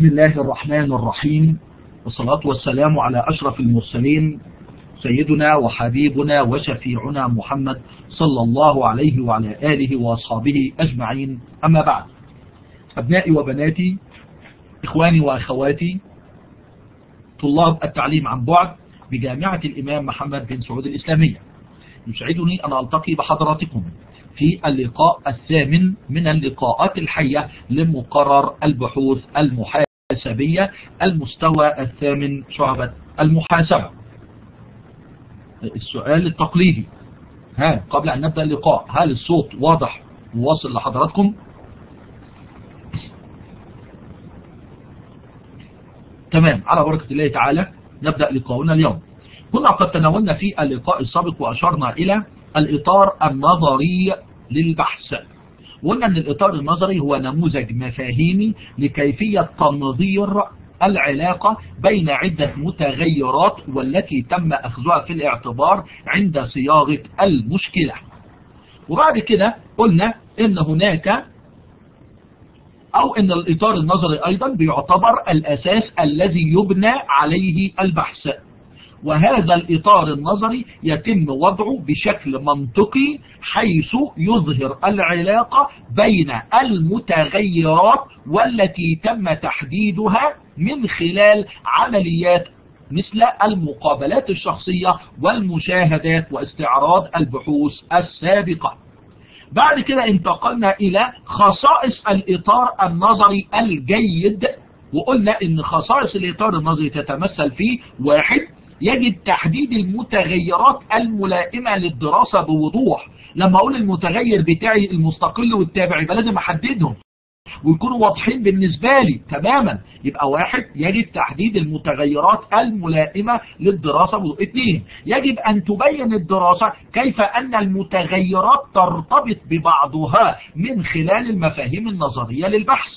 بسم الله الرحمن الرحيم. والصلاة والسلام على أشرف المرسلين سيدنا وحبيبنا وشفيعنا محمد صلى الله عليه وعلى آله وأصحابه أجمعين. أما بعد أبنائي وبناتي إخواني وأخواتي طلاب التعليم عن بعد بجامعة الإمام محمد بن سعود الإسلامية. يسعدني أن ألتقي بحضراتكم في اللقاء الثامن من اللقاءات الحية لمقرر البحوث المحاسبية المستوى الثامن شعبة المحاسبة. السؤال التقليدي. ها قبل أن نبدأ اللقاء هل الصوت واضح وواصل لحضراتكم؟ تمام. على بركة الله تعالى نبدأ لقاؤنا اليوم. كنا قد تناولنا في اللقاء السابق وأشرنا إلى الإطار النظري للبحث. وقلنا أن الإطار النظري هو نموذج مفاهيمي لكيفية تنظير العلاقة بين عدة متغيرات والتي تم أخذها في الاعتبار عند صياغة المشكلة. وبعد كده قلنا أن هناك أو أن الإطار النظري أيضا بيعتبر الأساس الذي يبنى عليه البحث. وهذا الإطار النظري يتم وضعه بشكل منطقي حيث يظهر العلاقة بين المتغيرات والتي تم تحديدها من خلال عمليات مثل المقابلات الشخصية والمشاهدات واستعراض البحوث السابقة. بعد كده انتقلنا إلى خصائص الإطار النظري الجيد وقلنا إن خصائص الإطار النظري تتمثل في واحد يجب تحديد المتغيرات الملائمة للدراسة بوضوح. لما أقول المتغير بتاعي المستقل والتابع يبقى لازم أحددهم ويكونوا واضحين بالنسبة لي تماما. يبقى واحد يجب تحديد المتغيرات الملائمة للدراسة اثنين يجب أن تبين الدراسة كيف أن المتغيرات ترتبط ببعضها من خلال المفاهيم النظرية للبحث.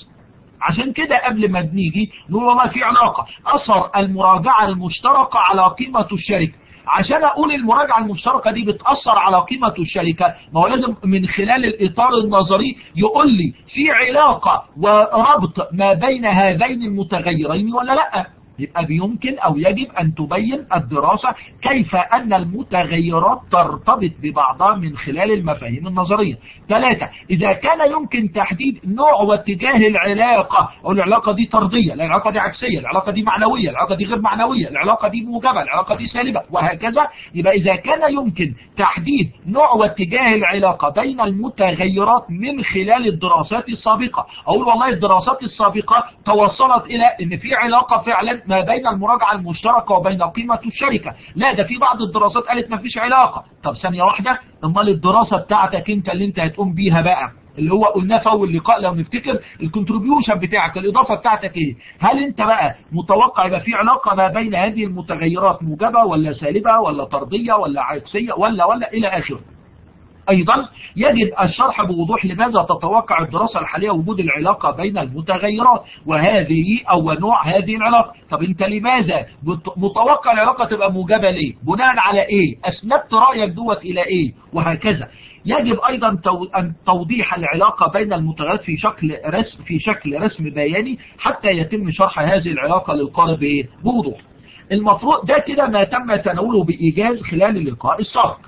عشان كده قبل ما بنيجي نقول والله في علاقة. أثر المراجعة المشتركة على قيمة الشركة. عشان أقول المراجعة المشتركة دي بتأثر على قيمة الشركة ما هو لازم من خلال الإطار النظري يقول لي في علاقة وربط ما بين هذين المتغيرين ولا لأ. يبقى بيمكن أو يجب أن تبين الدراسة كيف أن المتغيرات ترتبط ببعضها من خلال المفاهيم النظرية. ثلاثة إذا كان يمكن تحديد نوع واتجاه العلاقة أو العلاقة دي طردية العلاقة دي عكسية العلاقة دي معنوية العلاقة دي غير معنوية العلاقة دي موجبة العلاقة دي سالبة وهكذا. يبقى إذا كان يمكن تحديد نوع واتجاه العلاقة بين المتغيرات من خلال الدراسات السابقة أقول والله الدراسات السابقة توصلت إلى أن في علاقة فعلا ما بين المراجعة المشتركة وبين قيمة الشركة. لا ده في بعض الدراسات قالت ما فيش علاقة. طب ثانية واحدة أمال الدراسة بتاعتك أنت اللي أنت هتقوم بيها بقى؟ اللي هو قلناه في أول لقاء لو نفتكر الكونتريبيوشن بتاعك الإضافة بتاعتك إيه؟ هل أنت بقى متوقع يبقى في علاقة ما بين هذه المتغيرات موجبة ولا سالبة ولا طردية ولا عكسية ولا ولا إلى آخره؟ أيضا يجب الشرح بوضوح لماذا تتوقع الدراسة الحالية وجود العلاقة بين المتغيرات وهذه أو نوع هذه العلاقة. طب أنت لماذا؟ متوقع العلاقة تبقى موجبة ليه؟ بناء على إيه؟ أسندت رأيك دوت إلى إيه؟ وهكذا. يجب أيضا أن توضيح العلاقة بين المتغيرات في شكل رسم في شكل رسم بياني حتى يتم شرح هذه العلاقة للقارئ بوضوح. المفروض ده كده ما تم تناوله بإيجاز خلال اللقاء السابق.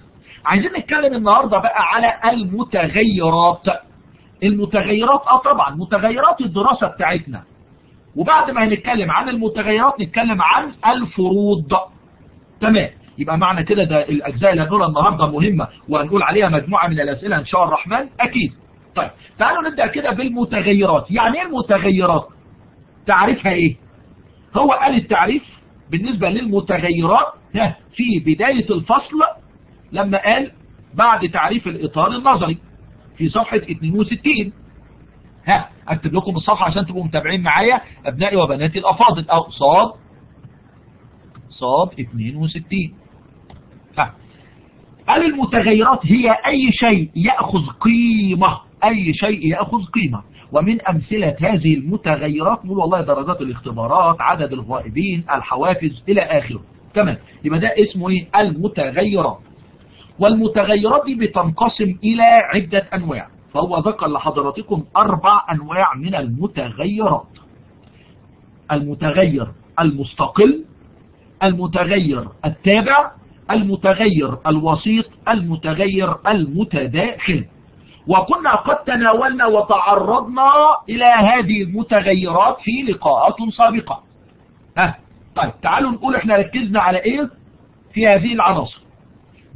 عايزين نتكلم النهاردة بقى على المتغيرات. المتغيرات آه طبعا متغيرات الدراسة بتاعتنا. وبعد ما هنتكلم عن المتغيرات نتكلم عن الفروض. تمام. يبقى معنى كده ده الأجزاء اللي هنقولها النهاردة مهمة وهنقول عليها مجموعة من الأسئلة إن شاء الرحمن أكيد. طيب تعالوا نبدأ كده بالمتغيرات. يعني إيه المتغيرات؟ تعريفها إيه؟ هو قال التعريف بالنسبة للمتغيرات في بداية الفصل لما قال بعد تعريف الإطار النظري في صفحة 62 ها أكتب لكم الصفحة عشان تبقوا متابعين معايا أبنائي وبناتي الأفاضل أو صاد صاد 62 ها قال المتغيرات هي أي شيء يأخذ قيمة؟ أي شيء يأخذ قيمة. ومن أمثلة هذه المتغيرات نقول والله درجات الاختبارات عدد الغائبين الحوافز إلى آخره. تمام. يبقى ده اسمه إيه؟ المتغيرات. والمتغيرات دي بتنقسم إلى عدة أنواع. فهو ذكر لحضراتكم أربع أنواع من المتغيرات. المتغير المستقل المتغير التابع المتغير الوسيط المتغير المتداخل. وكنا قد تناولنا وتعرضنا إلى هذه المتغيرات في لقاءات سابقة. ها طيب تعالوا نقول إحنا ركزنا على إيه؟ في هذه العناصر.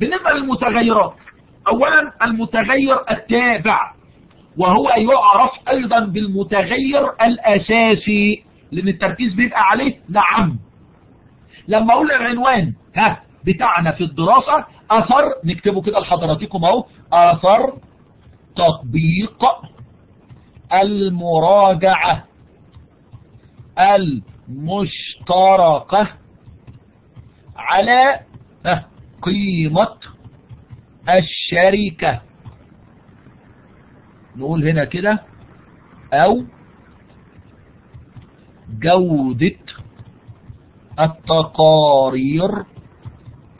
بالنسبة للمتغيرات اولا المتغير التابع وهو يعرف أيضا بالمتغير الأساسي لأن التركيز بيبقى عليه نعم. لما أقول العنوان ها بتاعنا في الدراسة اثر نكتبه كده لحضراتكم أهو اثر تطبيق المراجعة المشتركة على قيمة الشركة. نقول هنا كده. أو جودة التقارير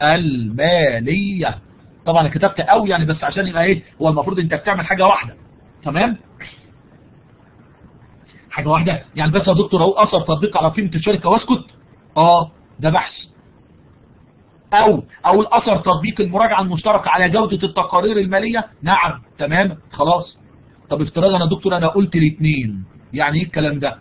المالية. طبعا كتبت أو يعني بس عشان يبقى إيه هو المفروض أنت بتعمل حاجة واحدة. تمام؟ حاجة واحدة. يعني بس يا دكتور أهو أثر تطبيق على قيمة الشركة. واسكت. آه ده بحث. أو أو الأثر تطبيق المراجعة المشتركة على جودة التقارير المالية؟ نعم تمام خلاص. طب افتراض أنا دكتور أنا قلت الاثنين يعني إيه الكلام ده؟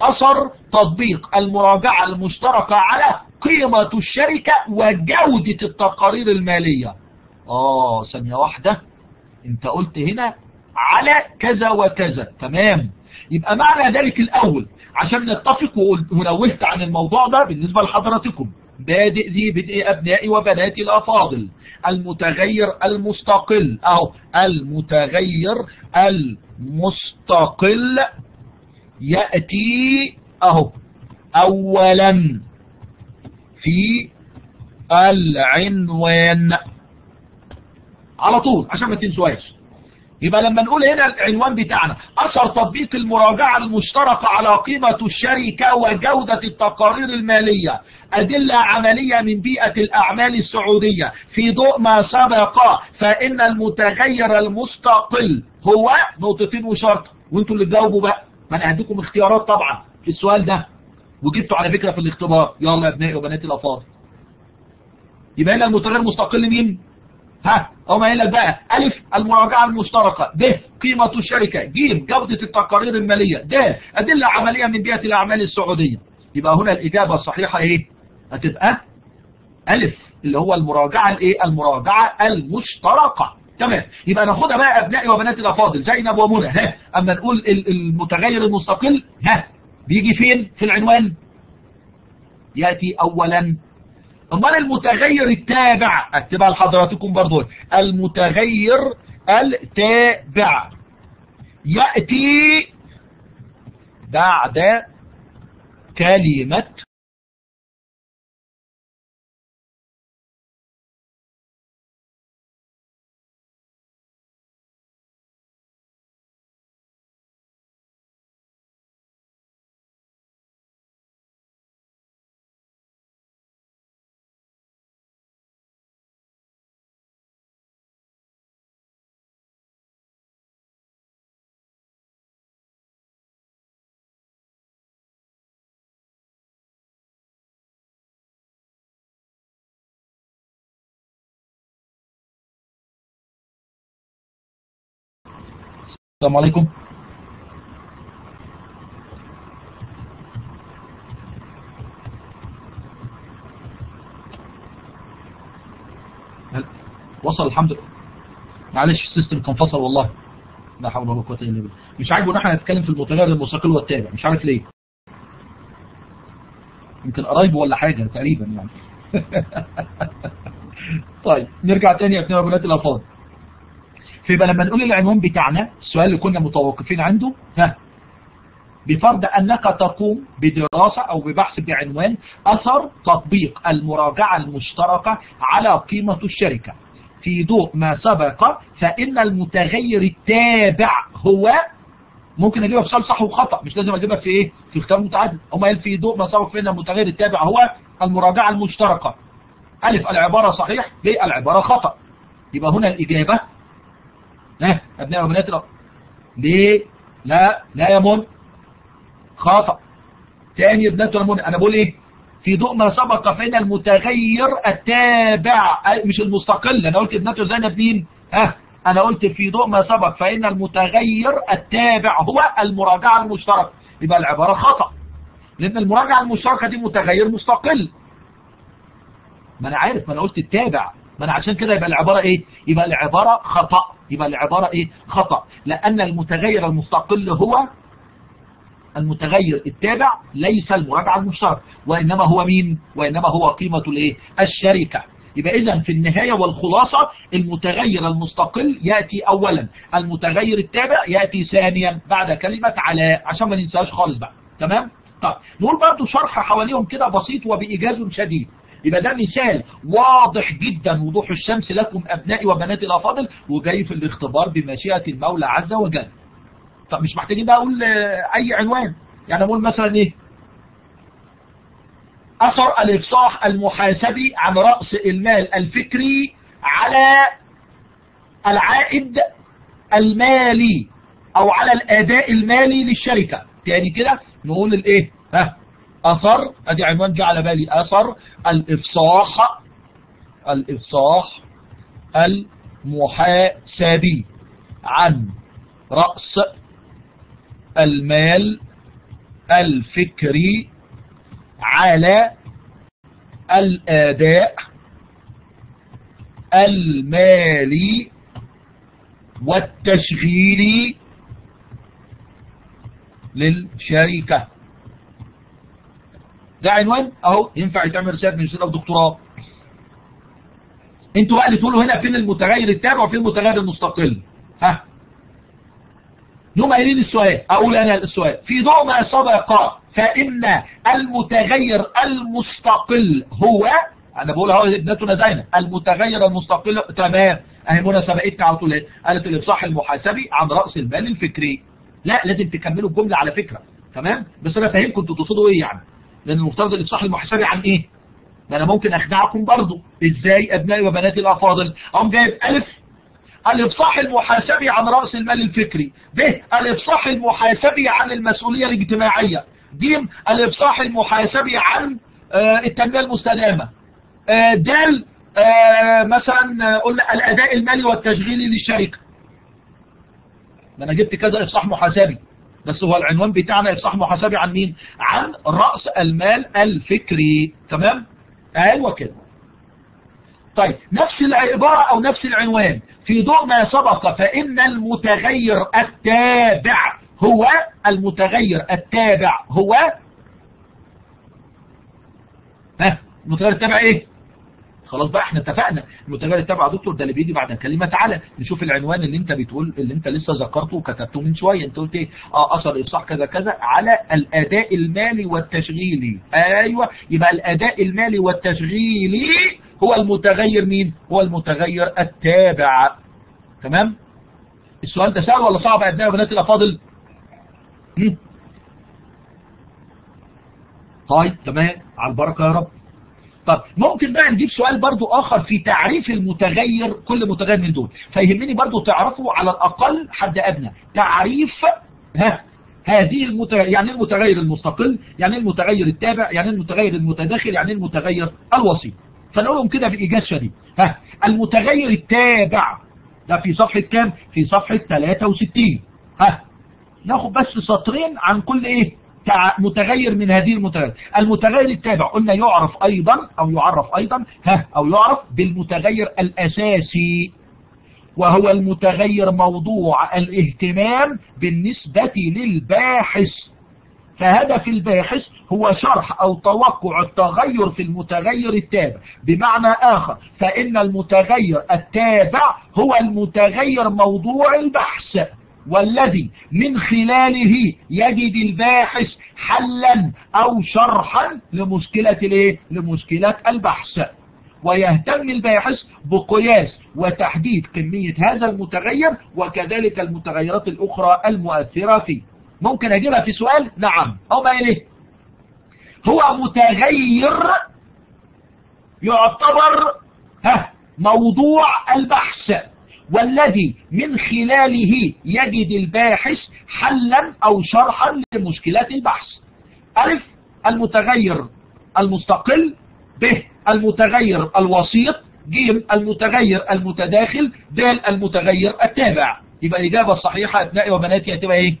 أثر تطبيق المراجعة المشتركة على قيمة الشركة وجودة التقارير المالية. آه ثانية واحدة. أنت قلت هنا على كذا وكذا. تمام. يبقى معنى ذلك الأول عشان نتفق ونوهت عن الموضوع ده بالنسبة لحضراتكم. بادئ ذي بدء ابنائي وبناتي الأفاضل. المتغير المستقل اهو المتغير المستقل يأتي أهو اولا في العنوان. على طول عشان ما تنسوهاش. يبقى لما نقول هنا العنوان بتاعنا أثر تطبيق المراجعة المشتركة على قيمة الشركة وجودة التقارير المالية أدلة عملية من بيئة الأعمال السعودية. في ضوء ما سبق فإن المتغير المستقل هو نقطتين وشرط. وانتوا اللي تجاوبوا بقى. ما أنا هديكم اختيارات طبعا. في السؤال ده. وجبته على فكرة في الاختبار. يلا يا ابنائي وبناتي الأفاضل. يبقى هنا المتغير المستقل مين؟ ها ما لك بقى ألف المراجعة المشتركة. ب قيمة الشركة. ج جودة التقارير المالية. د أدلة عملية من بيئة الأعمال السعودية. يبقى هنا الإجابة الصحيحة إيه؟ هتبقى ألف اللي هو المراجعة الإيه؟ المراجعة المشتركة. تمام. يبقى ناخدها بقى أبنائي وبناتي الافاضل زينب ومنى. ها أما نقول المتغير المستقل ها بيجي فين؟ في العنوان. يأتي اولا أمال المتغير التابع اكتبها لحضراتكم برضو المتغير التابع. يأتي بعد كلمة السلام عليكم. وصل الحمد لله. معلش السيستم كان فصل والله. لا حول ولا قوة إلا بالله. مش عاجبه إن إحنا نتكلم في المتغير المستقل والتابع مش عارف ليه. يمكن قرايبه ولا حاجة تقريبا يعني. طيب نرجع تاني يا أبناء وبنات الأفاضل. فيبقى لما نقول العنوان بتاعنا السؤال اللي كنا متوقفين عنده ها. بفرض أنك تقوم بدراسة أو ببحث بعنوان أثر تطبيق المراجعة المشتركة على قيمة الشركة. في ضوء ما سبق فإن المتغير التابع هو ممكن أجيبها في سؤال صح وخطأ مش لازم أجيبها في إيه؟ في اختيار متعدد. هما قال في ضوء ما سبق فإن المتغير التابع هو المراجعة المشتركة. ألف العبارة صحيح ب العبارة خطأ. يبقى هنا الإجابة ها أبناء وبنات ليه؟ لا لا يا من خطأ تاني يا ابنات منى أنا بقول إيه؟ في ضوء ما سبق فإن المتغير التابع. مش المستقل. أنا قلت ابنته زينب مين؟ ها؟ أنا قلت في ضوء ما سبق فإن المتغير التابع هو المراجعة المشتركة. يبقى العبارة خطأ لأن المراجعة المشتركة دي متغير مستقل. ما أنا عارف ما أنا قلت التابع. ما أنا عشان كده يبقى العبارة إيه؟ يبقى العبارة خطأ. يبقى العبارة إيه؟ خطأ. لأن المتغير المستقل هو المتغير التابع ليس المراجعة المشتركة وإنما هو مين؟ وإنما هو قيمة الإيه؟ الشركة. يبقى إذا في النهاية والخلاصة المتغير المستقل يأتي أولا المتغير التابع يأتي ثانيا بعد كلمة على عشان ما ننساش خالص بقى. تمام؟ طيب نقول برضو شرح حواليهم كده بسيط وبإيجاز شديد. يبقى ده مثال واضح جدا وضوح الشمس لكم أبنائي وبناتي الأفاضل وجاي في الاختبار بمشيئة المولى عز وجل. طب مش محتاجين بقى أقول أي عنوان؟ يعني أقول مثلا إيه؟ أثر الإفصاح المحاسبي عن رأس المال الفكري على العائد المالي أو على الأداء المالي للشركة. تاني كده نقول الإيه؟ ها أثر أدي عنوان جه على بالي أثر الإفصاح الإفصاح المحاسبي عن رأس المال الفكري على الأداء المالي والتشغيلي للشركة. ده عنوان اهو ينفع يتعمل رسالة من رسالة دكتوراه أنتوا بقى اللي تقولوا هنا فين المتغير التابع وفين المتغير المستقل؟ ها؟ نقوم قايلين السؤال أقول أنا السؤال. في ضوء ما سبق فإن المتغير المستقل هو أنا بقول اهو ابنتنا زينب المتغير المستقل تمام. اهي منى سبقتني على طول قالت الافصاح المحاسبي عن رأس المال الفكري. لا لازم تكملوا الجملة على فكرة تمام؟ بس أنا فاهمكم أنتوا تقصدوا إيه يعني. لأن المفترض الافصاح المحاسبي عن إيه؟ ما أنا ممكن أخدعكم برضو. إزاي أبنائي وبناتي الافاضل اقوم جايب ألف. الافصاح المحاسبي عن رأس المال الفكري. ب. الافصاح المحاسبي عن المسؤولية الاجتماعية. د. الافصاح المحاسبي عن آه التنمية المستدامة. آه د. آه مثلا قلنا الأداء المالي والتشغيلي للشركة. ما أنا جبت كذا افصاح محاسبي بس هو العنوان بتاعنا افصاح محاسبي عن مين؟ عن رأس المال الفكري. تمام؟ أيوه كده. طيب نفس العبارة أو نفس العنوان. في ضوء ما سبق فإن المتغير التابع هو المتغير التابع هو ها؟ المتغير التابع إيه؟ خلاص بقى إحنا اتفقنا. المتغير التابع يا دكتور ده اللي بيجي بعد كلمة على نشوف العنوان اللي انت بتقول اللي انت لسه ذكرته وكتبته من شوية. انت قلت إيه؟ آه أثر افصاح كذا كذا على الأداء المالي والتشغيلي. أيوه يبقى الأداء المالي والتشغيلي هو المتغير مين؟ هو المتغير التابع. تمام؟ السؤال ده سهل ولا صعب يا أبنائي وبنات الافاضل طيب تمام. على البركة يا رب. طب ممكن بقى نجيب سؤال برضو آخر في تعريف المتغير كل متغير من دول. فيهمني برضو تعرفوا على الأقل حد أدنى. تعريف ها هذه المتغير يعني المتغير المستقل؟ يعني المتغير التابع؟ يعني المتغير المتداخل؟ يعني المتغير الوسيط؟ فنقولهم كده بإيجاز شديد ها المتغير التابع ده في صفحة كام؟ في صفحة 63 ها ناخد بس سطرين عن كل إيه؟ متغير من هذه المتغير. المتغير التابع. قلنا يعرف أيضا أو يعرف أيضا ها أو يعرف بالمتغير الأساسي وهو المتغير موضوع الاهتمام بالنسبة للباحث. فهدف الباحث هو شرح أو توقع التغير في المتغير التابع. بمعنى آخر فإن المتغير التابع هو المتغير موضوع البحث. والذي من خلاله يجد الباحث حلا أو شرحا لمشكلة الإيه؟ لمشكلة البحث. ويهتم الباحث بقياس وتحديد كمية هذا المتغير وكذلك المتغيرات الأخرى المؤثرة فيه. ممكن أجيبها في سؤال؟ نعم. أو ما إليه. هو متغير يعتبر ها موضوع البحث. والذي من خلاله يجد الباحث حلا أو شرحا لمشكلات البحث. ألف المتغير المستقل. ب المتغير الوسيط. ج المتغير المتداخل. د المتغير التابع. يبقى الإجابة الصحيحة أبنائي وبناتي هتبقى إيه؟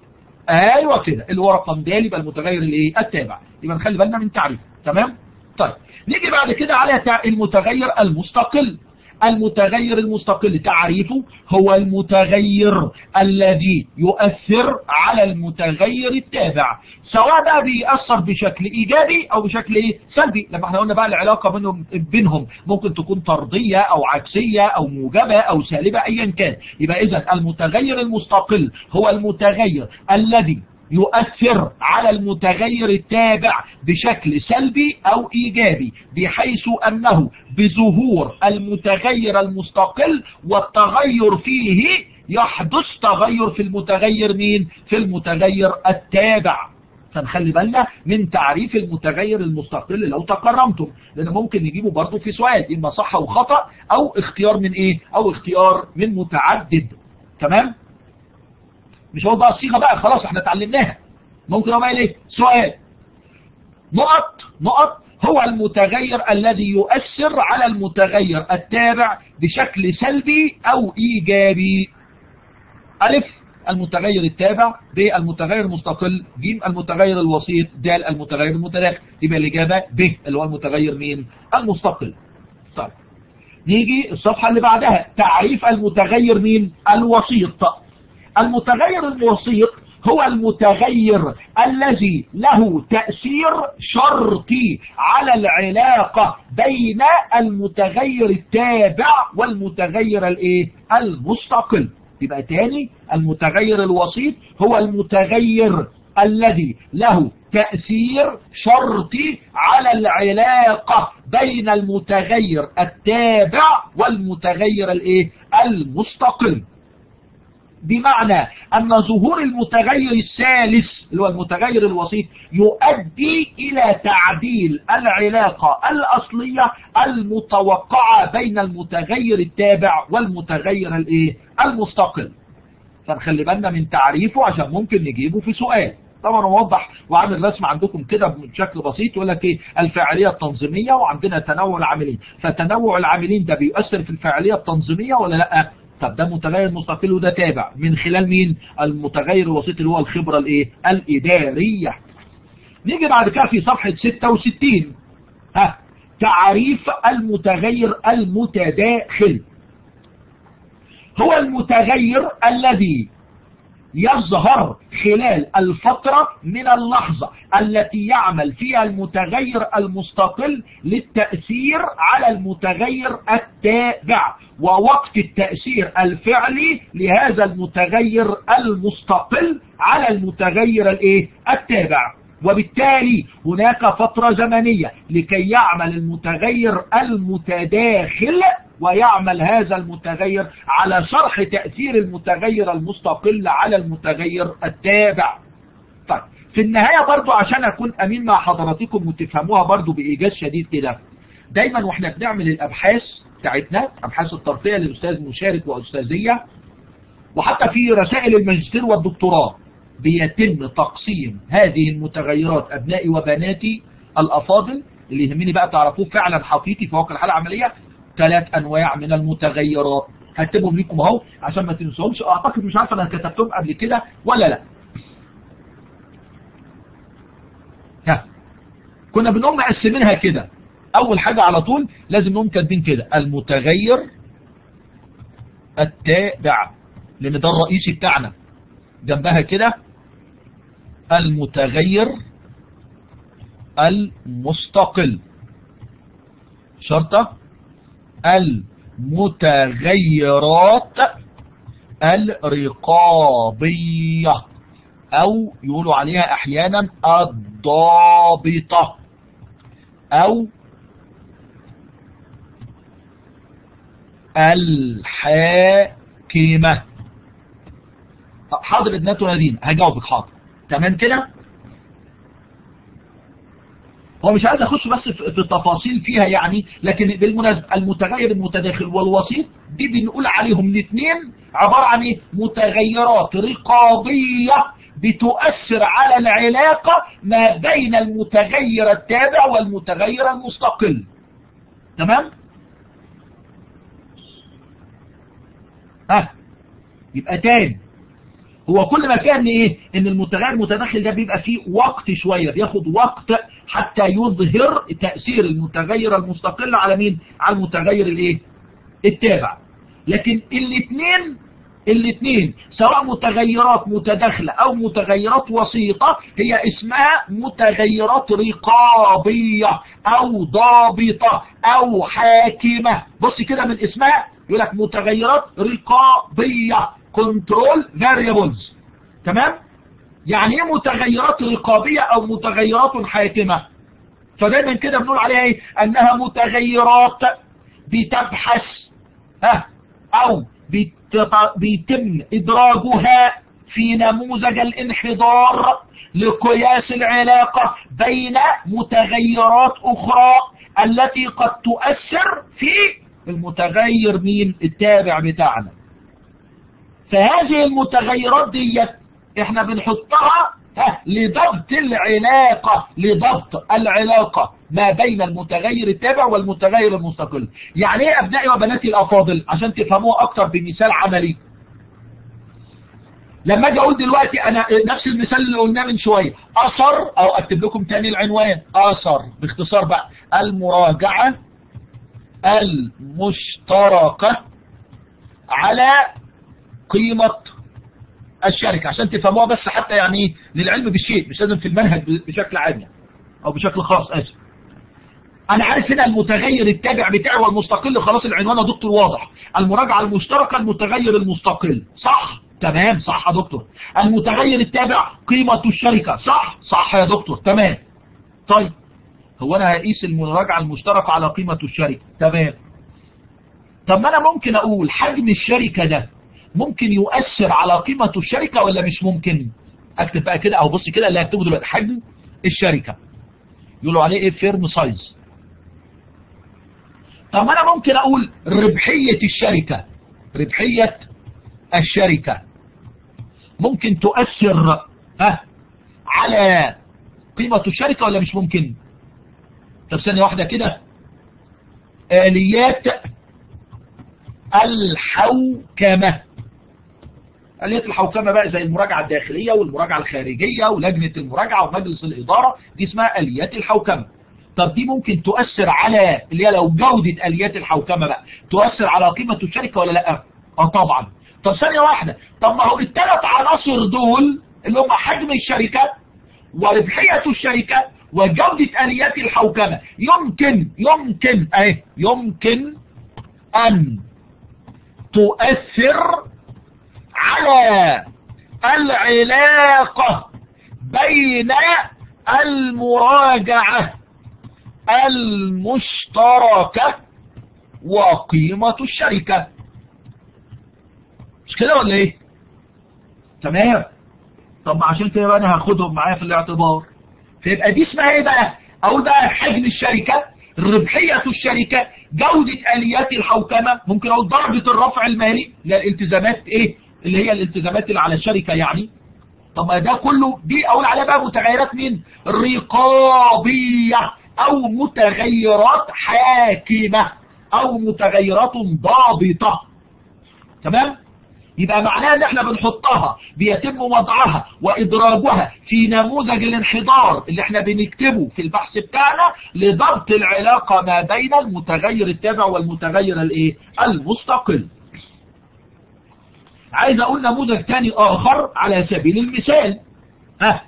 أيوة كده. اللي هو رقم د يبقى المتغير الإيه؟ التابع. يبقى نخلي بالنا من تعريف. تمام؟ طيب. نيجي بعد كده على المتغير المستقل. المتغير المستقل. تعريفه هو المتغير الذي يؤثر على المتغير التابع سواء بقى بيأثر بشكل إيجابي أو بشكل إيه؟ سلبي. لما إحنا قلنا بقى العلاقة بينهم, بينهم ممكن تكون طردية أو عكسية أو موجبة أو سالبة أيا كان. يبقى إذا المتغير المستقل هو المتغير الذي يؤثر على المتغير التابع بشكل سلبي أو إيجابي بحيث أنه بظهور المتغير المستقل والتغير فيه يحدث تغير في المتغير مين؟ في المتغير التابع فنخلي بالنا من تعريف المتغير المستقل لو تكرمتم لأن ممكن نجيبه برضه في سؤال إما صح أو خطأ أو اختيار من إيه؟ أو اختيار من متعدد تمام؟ مش هو بقى الصيغة بقى خلاص إحنا اتعلمناها. ممكن بقى ليه سؤال. نقط نقط. هو المتغير الذي يؤثر على المتغير التابع بشكل سلبي أو إيجابي. ألف. المتغير التابع ب. المتغير المستقل ج. المتغير الوسيط د. المتغير المتداخل. يبقى الإجابة ب. اللي هو المتغير مين؟ المستقل. طيب. نيجي الصفحة اللي بعدها. تعريف المتغير مين؟ الوسيط. المتغير الوسيط هو المتغير الذي له تأثير شرطي على العلاقة بين المتغير التابع والمتغير الإيه؟ المستقل. يبقى تاني المتغير الوسيط هو المتغير الذي له تأثير شرطي على العلاقة بين المتغير التابع والمتغير الإيه؟ المستقل. بمعنى أن ظهور المتغير الثالث اللي هو المتغير الوسيط يؤدي إلى تعديل العلاقة الأصلية المتوقعة بين المتغير التابع والمتغير الإيه؟ المستقل. فنخلي بالنا من تعريفه عشان ممكن نجيبه في سؤال. طبعا موضح وعامل رسم عندكم كده بشكل بسيط يقول لك إيه؟ الفاعلية التنظيمية وعندنا تنوع العاملين. فتنوع العاملين ده بيؤثر في الفاعلية التنظيمية ولا لأ؟ طب ده متغير مستقل وده تابع. من خلال مين؟ المتغير الوسيط اللي هو الخبرة الإيه؟ الإدارية. نيجي بعد كده في صفحة 66 ها تعريف المتغير المتداخل. هو المتغير الذي يظهر خلال الفترة من اللحظة التي يعمل فيها المتغير المستقل للتأثير على المتغير التابع ووقت التأثير الفعلي لهذا المتغير المستقل على المتغير الإيه؟ التابع. وبالتالي هناك فترة زمنية لكي يعمل المتغير المتداخل ويعمل هذا المتغير على شرح تأثير المتغير المستقل على المتغير التابع. طيب في النهاية برضو عشان أكون أمين مع حضراتكم وتفهموها برضو بإيجاز شديد كده دايما وإحنا بنعمل الأبحاث بتاعتنا أبحاث الترفيه للأستاذ مشارك وأستاذية وحتى في رسائل الماجستير والدكتوراه. بيتم تقسيم هذه المتغيرات أبنائي وبناتي الأفاضل اللي يهمني بقى تعرفوه فعلا حقيقي في واقع الحالة العملية ثلاث أنواع من المتغيرات. هكتبهم لكم أهو عشان ما تنسوهمش. أعتقد مش عارف أنا كتبتهم قبل كده ولا لأ. ها كنا بنقوم مقسمينها كده. أول حاجة على طول لازم نقوم كاتبين كده. المتغير التابع لأن ده الرئيسي بتاعنا. جنبها كده المتغير المستقل. شرطة المتغيرات الرقابية أو يقولوا عليها أحيانا الضابطة أو الحاكمة. حاضر ابنات ونادين هجاوبك حاضر. تمام كده؟ هو مش عايز اخش بس في التفاصيل فيها يعني لكن بالمناسبة المتغير المتداخل والوسيط دي بنقول عليهم الاثنين عبارة عن إيه؟ متغيرات رقابية بتؤثر على العلاقة ما بين المتغير التابع والمتغير المستقل. تمام؟ ها يبقى تاني. هو كل ما كان إيه؟ إن المتغير المتداخل ده بيبقى فيه وقت شوية بياخد وقت حتى يظهر تأثير المتغير المستقل على مين؟ على المتغير الإيه؟ التابع. لكن الاثنين الاثنين سواء متغيرات متداخلة أو متغيرات وسيطة هي اسمها متغيرات رقابية أو ضابطة أو حاكمة. بص كده من اسمها يقول لك متغيرات رقابية. control variables تمام؟ يعني إيه متغيرات رقابية أو متغيرات حاكمة فدايما كده بنقول عليها إيه؟ أنها متغيرات بتبحث ها؟ أو بيتم إدراجها في نموذج الانحدار لقياس العلاقة بين متغيرات أخرى التي قد تؤثر في المتغير مين؟ التابع بتاعنا. فهذه المتغيرات دي إحنا بنحطها لضبط العلاقة لضبط العلاقة ما بين المتغير التابع والمتغير المستقل. يعني إيه أبنائي وبناتي الأفاضل؟ عشان تفهموها أكتر بمثال عملي. لما أجي أقول دلوقتي أنا نفس المثال اللي قلناه من شوية. أثر أو أكتب لكم تاني العنوان. أثر. باختصار بقى. المراجعة المشتركة على قيمة الشركة عشان تفهموها بس حتى يعني للعلم بالشيء مش لازم في المنهج بشكل عام يعني أو بشكل خاص اسف أنا عارف هنا المتغير التابع بتاعي والمستقل خلاص العنوان يا دكتور واضح. المراجعة المشتركة المتغير المستقل. صح تمام صح يا دكتور. المتغير التابع قيمة الشركة. صح صح يا دكتور تمام. طيب هو أنا هقيس المراجعة المشتركة على قيمة الشركة. تمام. طب ما أنا ممكن أقول حجم الشركة ده ممكن يؤثر على قيمة الشركة ولا مش ممكن؟ أكتب بقى كده أو بص كده اللي هكتبه دلوقتي. حجم الشركة. يقولوا عليه إيه؟ firm size طب ما أنا ممكن أقول ربحية الشركة. ربحية الشركة. ممكن تؤثر ها على قيمة الشركة ولا مش ممكن؟ طب ثانية واحدة كده. آليات الحوكمة. آليات الحوكمة بقى زي المراجعة الداخلية والمراجعة الخارجية ولجنة المراجعة ومجلس الإدارة دي اسمها آليات الحوكمة. طب دي ممكن تؤثر على اللي هي لو جودة آليات الحوكمة بقى تؤثر على قيمة الشركة ولا لأ؟ آه طبعا. طب ثانية واحدة طب ما هو الثلاث عناصر دول اللي هم حجم الشركة وربحية الشركة وجودة آليات الحوكمة يمكن يمكن أهي يمكن أن تؤثر على العلاقة بين المراجعة المشتركة وقيمة الشركة. مش كده ولا إيه؟ تمام. طب عشان كده أنا هاخدهم معايا في الاعتبار. فيبقى دي اسمها إيه بقى؟ أقول بقى حجم الشركة ربحية الشركة جودة آليات الحوكمة ممكن أقول درجة الرفع المالي. للالتزامات إيه؟ اللي هي الالتزامات اللي على الشركة يعني. طب ما ده كله دي أقول عليها بقى متغيرات مين؟ رقابية أو متغيرات حاكمة أو متغيرات ضابطة. تمام؟ يبقى معناها إن إحنا بنحطها بيتم وضعها وإدراجها في نموذج الانحدار اللي إحنا بنكتبه في البحث بتاعنا لضبط العلاقة ما بين المتغير التابع والمتغير الإيه؟ المستقل. عايز أقول نموذج تاني آخر على سبيل المثال. ها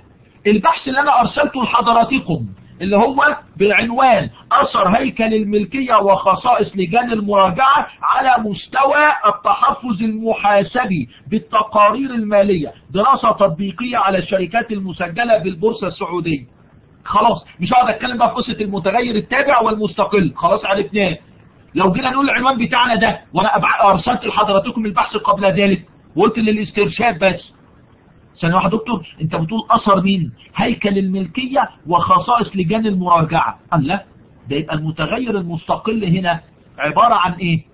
البحث اللي أنا أرسلته لحضراتكم اللي هو بعنوان أثر هيكل الملكية وخصائص لجان المراجعة على مستوى التحفظ المحاسبي بالتقارير المالية دراسة تطبيقية على الشركات المسجلة بالبورصة السعودية. خلاص مش هقعد أتكلم بقى في قصة المتغير التابع والمستقل. خلاص عرفناه. لو جينا نقول العنوان بتاعنا ده وأنا أرسلت لحضراتكم البحث قبل ذلك وقلت للاسترشاد بس. ثانية واحدة دكتور أنت بتقول أثر مين؟ هيكل الملكية وخصائص لجان المراجعة. قال لا ده يبقى المتغير المستقل هنا عبارة عن إيه؟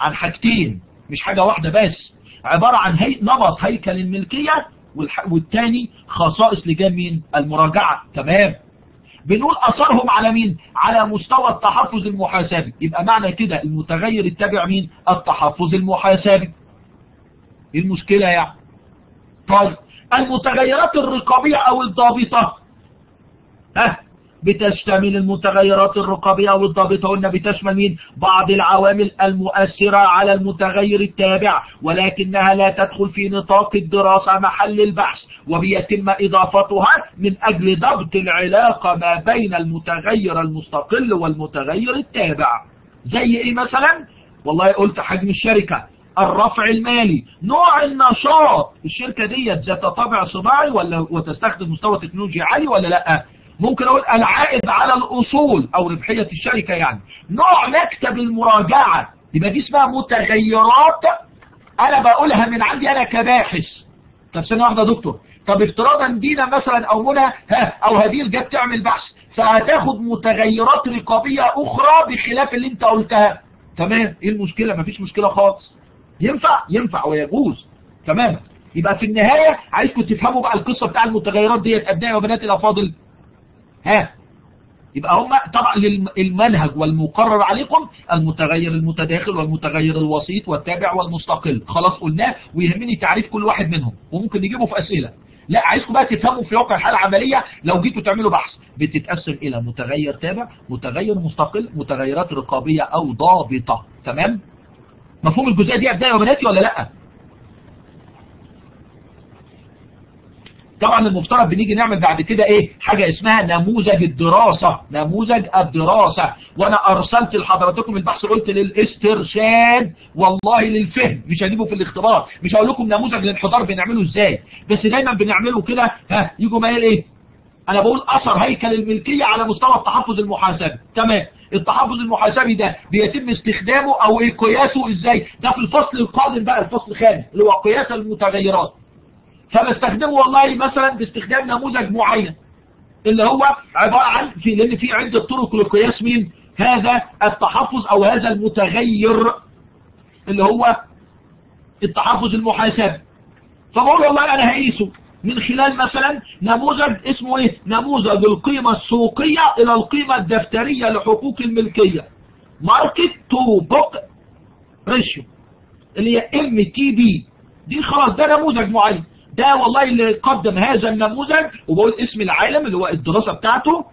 عن حاجتين مش حاجة واحدة بس. عبارة عن هي... نمط هيكل الملكية والتاني خصائص لجان مين؟ المراجعة. تمام؟ بنقول أثرهم على مين؟ على مستوى التحفظ المحاسبي. يبقى معنى كده المتغير التابع مين؟ التحفظ المحاسبي. إيه المشكلة يعني؟ طيب المتغيرات الرقابية أو الضابطة؟ ها؟ بتشتمل المتغيرات الرقابية أو الضابطة قلنا بتشمل مين؟ بعض العوامل المؤثرة على المتغير التابع ولكنها لا تدخل في نطاق الدراسة محل البحث وبيتم إضافتها من أجل ضبط العلاقة ما بين المتغير المستقل والمتغير التابع. زي إيه مثلا؟ والله قلت حجم الشركة. الرفع المالي. نوع النشاط. الشركة ديت ذات طابع صناعي ولا وتستخدم مستوى تكنولوجي عالي ولا لأ؟ ممكن أقول العائد على الأصول أو ربحية الشركة يعني. نوع مكتب المراجعة. يبقى دي اسمها متغيرات. أنا بقولها من عندي أنا كباحث. طب سنة واحدة يا دكتور. طب افتراضا دينا مثلا أو منى ها أو هديل جت تعمل بحث فهتاخد متغيرات رقابية أخرى بخلاف اللي أنت قلتها. تمام؟ إيه المشكلة؟ مفيش مشكلة خالص. ينفع؟ ينفع ويجوز. تمام؟ يبقى في النهاية عايزكم تفهموا بقى القصة بتاع المتغيرات ديت ابنائي وبناتي الافاضل ها؟ يبقى هم طبعا المنهج والمقرر عليكم المتغير المتداخل والمتغير الوسيط والتابع والمستقل. خلاص قلناه ويهمني تعريف كل واحد منهم وممكن نجيبه في أسئلة. لا عايزكم بقى تفهموا في واقع الحالة العملية لو جيتوا تعملوا بحث. بتتقسم إلى متغير تابع متغير مستقل متغيرات رقابية أو ضابطة. تمام؟ مفهوم الجزئية دي ابنائي وبناتي ولا لأ؟ طبعا المفترض بنيجي نعمل بعد كده إيه؟ حاجة اسمها نموذج الدراسة. نموذج الدراسة. وأنا أرسلت لحضراتكم البحث قلت للاسترشاد والله للفهم. مش هجيبه في الاختبار. مش هقول لكم نموذج الانحدار بنعمله إزاي. بس دايما بنعمله كده ها يجوا ما إيه؟ أنا بقول أثر هيكل الملكية على مستوى التحفظ المحاسبي. تمام. التحفظ المحاسبي ده بيتم استخدامه أو قياسه إزاي؟ ده في الفصل القادم بقى الفصل الخامس اللي هو قياس المتغيرات. فبستخدمه والله مثلا باستخدام نموذج معين اللي هو عبارة عن في لأن في عدة طرق لقياس مين؟ هذا التحفظ أو هذا المتغير اللي هو التحفظ المحاسبي فبقول والله أنا هقيسه. من خلال مثلا نموذج اسمه إيه؟ نموذج القيمة السوقية إلى القيمة الدفترية لحقوق الملكية. market to book ratio اللي هي MTB. دي خلاص ده نموذج معين. ده والله اللي قدم هذا النموذج وبقول اسم العالم اللي هو الدراسة بتاعته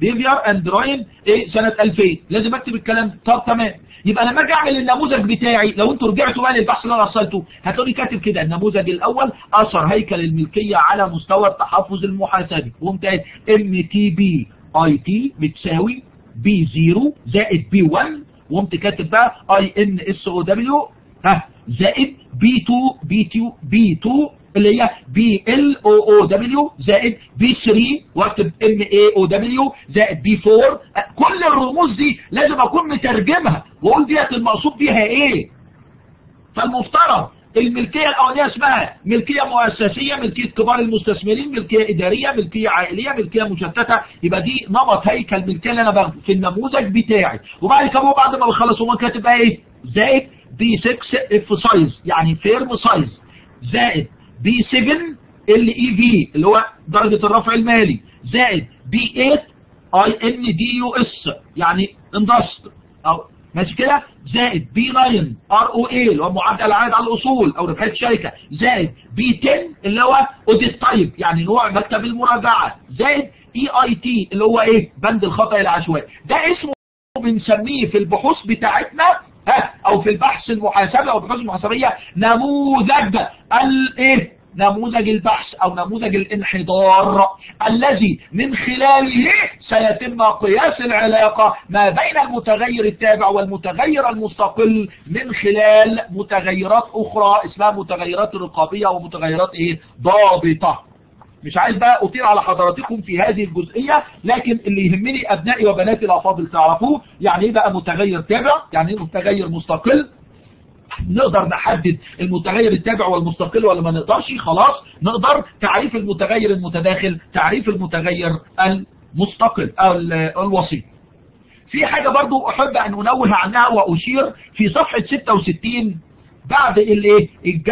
Beaver and Ryan إيه سنة 2000 لازم أكتب الكلام. طب تمام. يبقى لما أرجع اعمل النموذج بتاعي لو أنتوا رجعتوا بقى للبحث اللي أنا ارسلته هتقولي كاتب كده النموذج الأول أثر هيكل الملكية على مستوى التحفظ المحاسبي. وقمت قايل MTB it بتساوي B 0 زائد B 1 وقمت كاتب بقى اي ان اس أو دبليو ها زائد B 2 B 2 B 2 اللي هي بي ال أو أو دبليو زائد B 3 واكتب MAOW زائد B 4 كل الرموز دي لازم أكون مترجمها. وأقول ديت المقصود بيها إيه؟ فالمفترض الملكية الأولية اسمها ملكية مؤسسية ملكية كبار المستثمرين ملكية إدارية ملكية عائلية ملكية مشتتة. يبقى دي نمط هيكل الملكية اللي أنا باخده في النموذج بتاعي. وبعد كده بعد ما بخلص وما كاتب بقى إيه؟ زائد B 6 F size يعني firm size زائد B 7 LEV اللي هو درجة الرفع المالي زائد بي 8 اي ان دي يو اس يعني industry أو ماشي كده؟ زائد B 9 ROA اللي هو معدل العائد على الأصول أو ربحية الشركة زائد B 10 اللي هو audit type يعني نوع مكتب المراجعة زائد E it اللي هو إيه؟ بند الخطأ العشوائي ده اسمه بنسميه في البحوث بتاعتنا ها أو في البحث المحاسبي أو البحوث المحاسبية نموذج الايه نموذج البحث أو نموذج الانحدار الذي من خلاله سيتم قياس العلاقة ما بين المتغير التابع والمتغير المستقل من خلال متغيرات أخرى اسمها متغيرات رقابية ومتغيرات إيه ضابطة. مش عايز بقى اطير على حضراتكم في هذه الجزئية لكن اللي يهمني أبنائي وبناتي الافاضل تعرفوه يعني إيه بقى متغير تابع؟ يعني إيه متغير مستقل؟ نقدر نحدد المتغير التابع والمستقل ولا ما نقدرش؟ خلاص نقدر تعريف المتغير المتداخل تعريف المتغير المستقل الوسيط. في حاجة برضو أحب أن أنوه عنها وأشير في صفحة 66 بعد الايه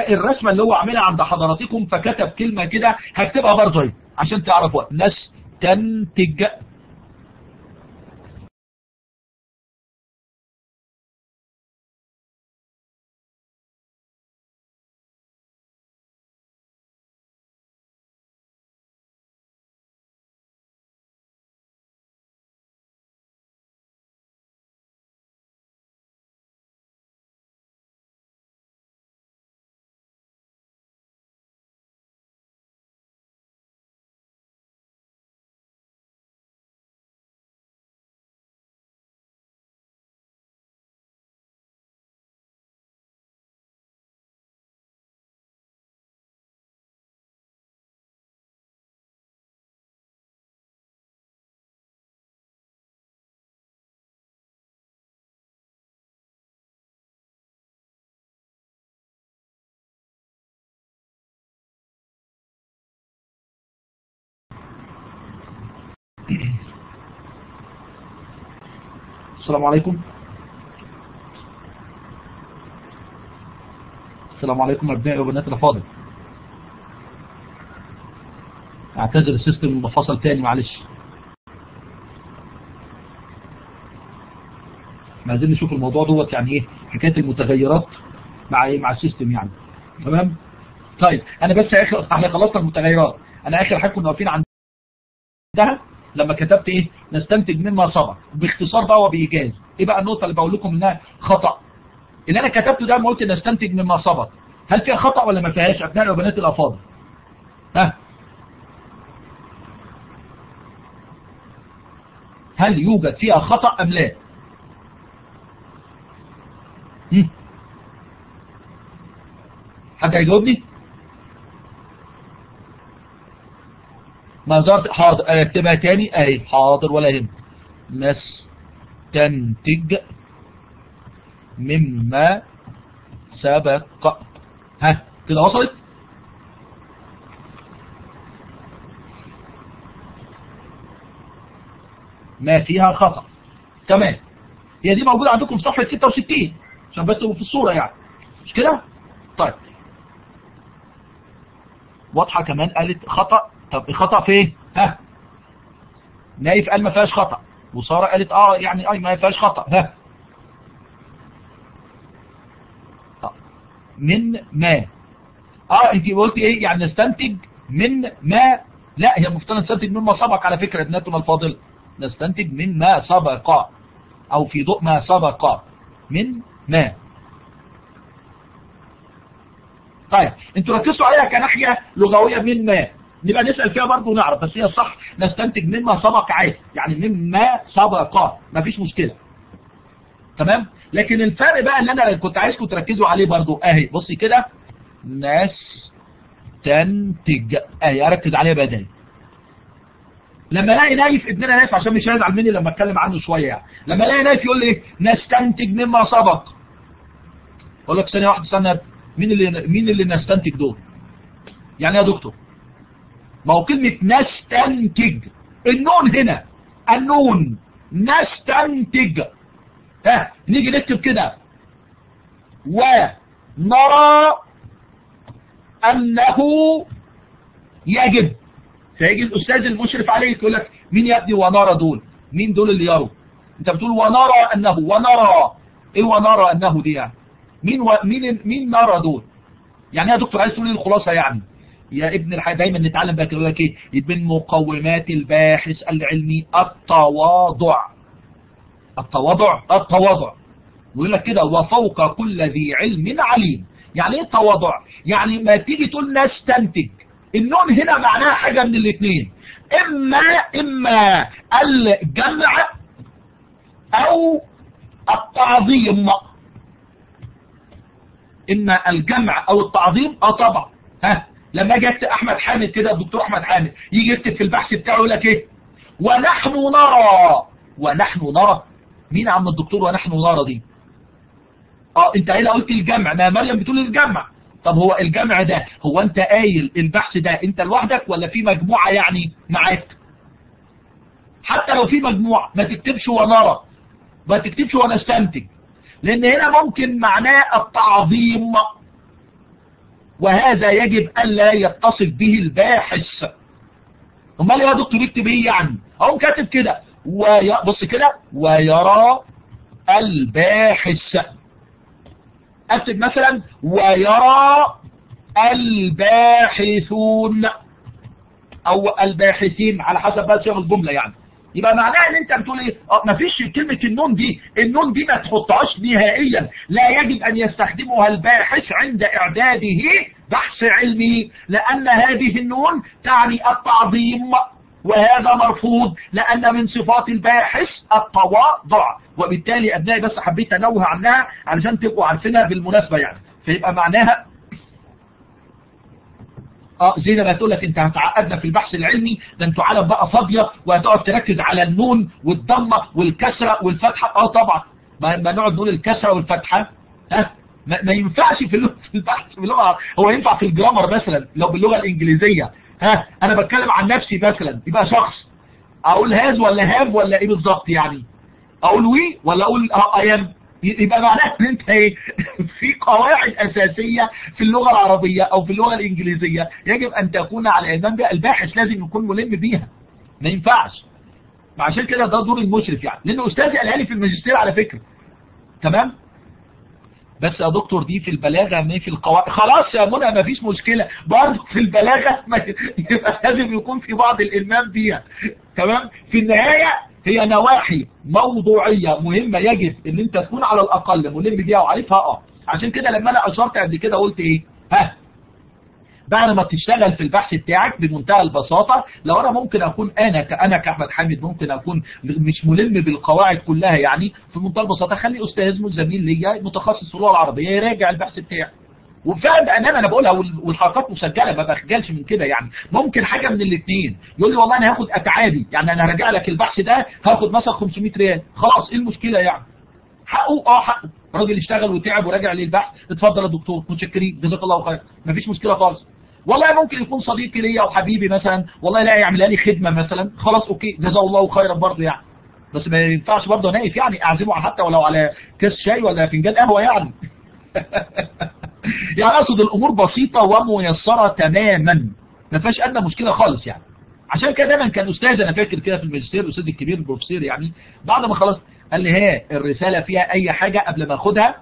الرسمة اللي هو عاملها عند حضراتكم فكتب كلمة كده هكتبها برضه عشان تعرفوا نستنتج السلام عليكم. السلام عليكم أبنائي وبنات الأفاضل. أعتذر ال system فصل تاني معلش. ما عايزين نشوف الموضوع دوت يعني إيه حكاية المتغيرات مع إيه مع ال system يعني. تمام؟ طيب أنا بس آخر إحنا خلصنا المتغيرات. أنا آخر حاجة كنا واقفين عندها لما كتبت إيه؟ نستنتج مما سبق باختصار بقى وبإيجاز إيه بقى النقطة اللي بقول لكم إنها خطأ؟ اللي أنا كتبته ده ما قلت نستنتج مما سبق هل فيها خطأ ولا ما فيهاش أبناء وبنات الأفاضل؟ ها؟ هل يوجد فيها خطأ أم لا؟ حد هيجاوبني؟ ما زرت حاضر اكتبها تاني. اهي حاضر. ولا يهم. نستنتج مما سبق. ها كده وصلت؟ ما فيها خطأ. تمام. هي دي موجودة عندكم في صفحة 66 عشان بس في الصورة يعني. مش كده؟ طيب. واضحة كمان قالت خطأ. طب الخطأ فين؟ ها؟ نايف قال ما فيهاش خطأ. وسارة قالت آه يعني اي ما فيهاش خطأ. ها؟ من ما؟ آه انت قلت إيه؟ يعني نستنتج من ما؟ لا هي المفترض نستنتج مما سبق على فكرة ابناتنا الفاضل نستنتج من ما سبق أو في ضوء ما سبق. من ما؟ طيب أنتوا ركزتوا عليها كناحية لغوية من ما. نبقى نسأل فيها برضه ونعرف بس هي صح نستنتج مما سبق عادي يعني مما سبق. مفيش مشكلة. تمام؟ لكن الفرق بقى اللي أنا كنت عايزكم تركزوا عليه برضه. أهي بصي كده. نستنتج. أهي أركز عليها بقى لما ألاقي نايف ابننا نايف عشان مش هيزعل مني لما أتكلم عنه شوية يعني. لما ألاقي نايف يقول لي نستنتج مما سبق. أقول لك ثانية واحدة استنى مين اللي مين اللي نستنتج دول؟ يعني يا دكتور. ما هو كلمة نستنتج. النون هنا النون نستنتج. ها نيجي نكتب كده. ونرى أنه يجب. فيجي الأستاذ المشرف عليك يقول لك مين يا ابني ونرى دول؟ مين دول اللي يروا؟ أنت بتقول ونرى أنه ونرى. إيه ونرى أنه دي يعني؟ مين و... مين مين نرى دول؟ يعني يا دكتور عايز تقول لي الخلاصة يعني؟ يا ابن الحياة دايما نتعلم بقى يقول لك إيه؟ من مقومات الباحث العلمي التواضع. التواضع التواضع. ويقول لك كده وفوق كل ذي علم عليم. يعني إيه التواضع؟ يعني ما تيجي تقول نستنتج النون هنا معناها حاجة من الاثنين إما إما الجمع أو التعظيم. إما الجمع أو التعظيم آه طبعا. ها؟ لما أجي أحمد حامد كده الدكتور أحمد حامد يجي يكتب في البحث بتاعه يقول لك إيه؟ ونحن نرى. ونحن نرى. مين عم الدكتور ونحن نرى دي؟ آه أنت هنا قلت الجمع؟ ما مريم بتقول الجمع. طب هو الجمع ده هو أنت قايل البحث ده أنت لوحدك ولا في مجموعة يعني معاك؟ حتى لو في مجموعة ما تكتبش ونرى. ما تكتبش ونستنتج. لأن هنا ممكن معناه التعظيم وهذا يجب ألا يتصف به الباحث. امال يا دكتور يكتب إيه يعني؟ أهو كاتب كده. وي... بص كده. ويرى الباحث. أكتب مثلا ويرى الباحثون. أو الباحثين على حسب بقى صيغه الجملة يعني. يبقى معناها إن أنت بتقول إيه؟ آه مفيش كلمة النون دي. النون دي ما تحطهاش نهائيا. لا يجب أن يستخدمها الباحث عند إعداده بحث علمي لأن هذه النون تعني التعظيم وهذا مرفوض لأن من صفات الباحث التواضع. وبالتالي أبنائي بس حبيت أنوه عنها علشان تبقوا عارفينها بالمناسبة يعني. فيبقى معناها آه زي ما تقول لك أنت هتعقدنا في البحث العلمي ده أنتوا عالم بقى فاضية وهتقعد تركز على النون والضمة والكسرة والفتحة. آه طبعا. ما نقعد نقول الكسرة والفتحة؟ ها؟ ما, ما ينفعش في في البحث باللغة هو ينفع في ال grammar مثلا لو باللغة الإنجليزية. ها؟ أنا بتكلم عن نفسي مثلا يبقى شخص. أقول has ولا have ولا إيه بالظبط يعني؟ أقول we ولا أقول I am يبقى معناها إن أنت إيه؟ في قواعد أساسية في اللغة العربية أو في اللغة الإنجليزية يجب أن تكون على ايمان بها. الباحث لازم يكون ملم بيها. ما ينفعش. عشان كده ده دور المشرف يعني. لأن أستاذي قالها لي في الماجستير على فكرة. تمام؟ بس يا دكتور دي في البلاغة ما في القواعد. خلاص يا منى ما فيش مشكلة. برضه في البلاغة يبقى لازم يكون في بعض الإلمام بيها. تمام؟ في النهاية هي نواحي موضوعية مهمة يجب إن أنت تكون على الأقل ملم بيها وعارفها. آه. عشان كده لما أنا أشرت قبل كده قلت إيه؟ ها بعد ما تشتغل في البحث بتاعك بمنتهى البساطة لو أنا ممكن أكون أنا كأنا كأحمد حامد ممكن أكون مش ملم بالقواعد كلها يعني في منتهى البساطة خلي أستاذ زميل ليا متخصص في اللغة العربية يراجع البحث بتاعي. وفعلا بأمانة أنا بقولها والحلقات مسجلة ما بخجلش من كده يعني. ممكن حاجة من الاثنين يقول لي والله أنا هاخد أتعابي يعني أنا هراجع لك البحث ده هاخد مثلا 500 ريال. خلاص إيه المشكلة يعني؟ حقه؟ آه حقه. راجل اشتغل وتعب وراجع للبحث. اتفضل يا دكتور متشكرين. جزاك الله خير. مفيش مشكلة خالص. والله ممكن يكون صديقي ليا وحبيبي مثلا. والله لا يعملها لي خدمة مثلا. خلاص okay. جزاه الله خيرا برضه يعني. بس ما ينفعش برضه نايف يعني أعزمه حتى ولو على كاس شاي ولا فنجان قهوة يعني. يعني أقصد الأمور بسيطة وميسرة تماما. ما فيهاش أدنى مشكلة خالص يعني. عشان كده دايما كان أستاذ أنا فاكر كده في الماجستير الاستاذ الكبير البروفيسور يعني بعد ما خلاص قال لي ها الرسالة فيها أي حاجة قبل ما أخدها؟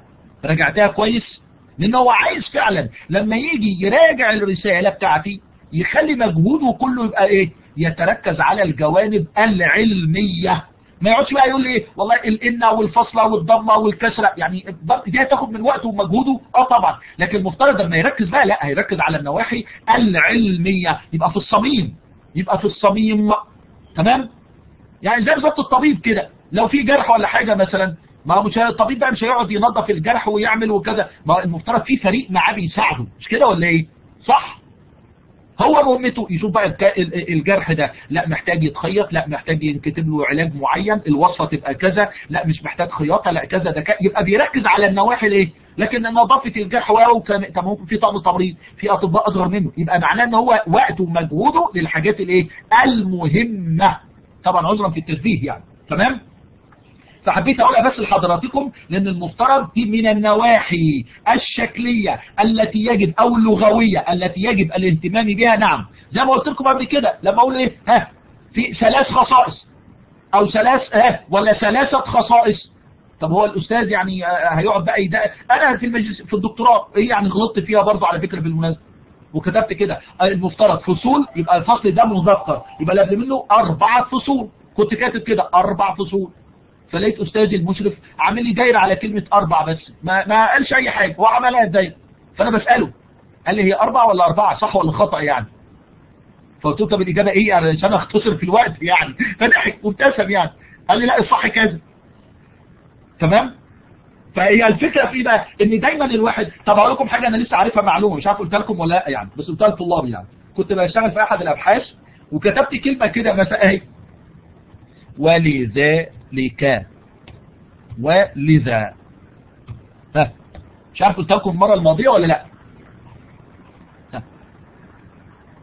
راجعتها كويس. لأن هو عايز فعلا لما يجي يراجع الرسالة بتاعتي يخلي مجهوده كله يبقى إيه؟ يتركز على الجوانب العلمية. ما يقعدش بقى يقول لي إيه؟ والله الإنة والفصلة والضمة والكسرة. يعني دي هتاخد من وقته ومجهوده. آه طبعا. لكن المفترض لما يركز بقى لا هيركز على النواحي العلمية. يبقى في الصميم. يبقى في الصميم. تمام؟ يعني زي بالظبط الطبيب كده. لو في جرح ولا حاجة مثلا ما مش الطبيب بقى مش هيقعد ينظف الجرح ويعمل وكذا. ما المفترض في فريق معاه بيساعده. مش كده ولا إيه؟ صح؟ هو مهمته يشوف بقى الجرح ده. لا محتاج يتخيط لا محتاج ينكتب له علاج معين الوصفة تبقى كذا لا مش محتاج خياطة لا كذا ده يبقى بيركز على النواحي الايه لكن نظافة الجرح واو ممكن في طقم تمريض في أطباء أصغر منه. يبقى معناه إن هو وقته ومجهوده للحاجات الإيه؟ المهمة. طبعا عذرا في التشبيه يعني. تمام؟ فحبيت اقولها بس لحضراتكم لأن المفترض دي من النواحي الشكلية التي يجب أو اللغوية التي يجب الاهتمام بها. نعم زي ما قلت لكم قبل كده لما أقول إيه؟ ها في ثلاث خصائص أو ثلاث ها ولا ثلاثة خصائص. طب هو الأستاذ يعني هيقعد بقى يدق أنا في المجلس في الدكتوراه إيه يعني غلطت فيها برضه على فكرة بالمناسبة؟ وكتبت كده المفترض فصول يبقى الفصل ده مذكر يبقى لازم منه أربعة فصول. كنت كاتب كده أربع فصول. فلقيت أستاذي المشرف عامل لي دايرة على كلمة أربع بس. ما ما قالش أي حاجة. هو عملها إزاي؟ فأنا بسأله. قال لي هي أربع ولا أربعة؟ صح ولا خطأ يعني؟ فقلت له طب الإجابة إيه يعني؟ عشان أختصر في الوقت يعني. فضحك وابتسم يعني. قال لي لا الصح كذا. تمام؟ فهي الفكرة في بقى إن دايما الواحد طب أقول لكم حاجة أنا لسه عارفها معلومة مش عارف قلتها لكم ولا لأ يعني بس قلتها لطلابي يعني. كنت بشتغل في أحد الأبحاث وكتبت كلمة كده مثلا اهي ولذلك ولذا. ها. مش عارف قلت لكم المرة الماضية ولا لا؟ ها.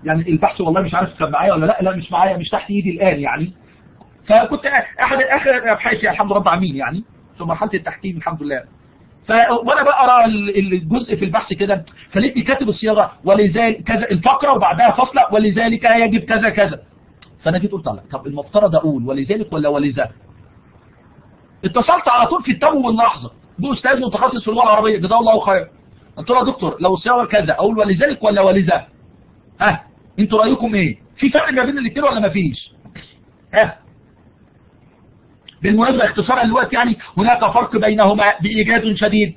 يعني البحث والله مش عارف كان معايا ولا لا لا مش معايا مش تحت ايدي الآن يعني. فكنت أحد آخر ابحاثي الحمد لله رب العالمين يعني في مرحلة التحكيم الحمد لله. ف... وأنا بقرا ال- الجزء في البحث كده فلقيتني كاتب الصياغة ولذلك كذا الفقرة وبعدها فصلة ولذلك يجب كذا كذا. فأنا جيت قلت طب المفترض أقول ولذلك ولا ولذا؟ اتصلت على طول في التو واللحظه باستاذ متخصص في اللغة العربية. جزاه الله خير. قلت له يا دكتور لو الصياغة كذا أقول ولذلك ولا ولذا؟ ها أنتوا رأيكم إيه؟ في فرق ما بين الاثنين ولا ما فيش؟ ها. بالمناسبة اختصارا الوقت يعني هناك فرق بينهما بإيجاد شديد.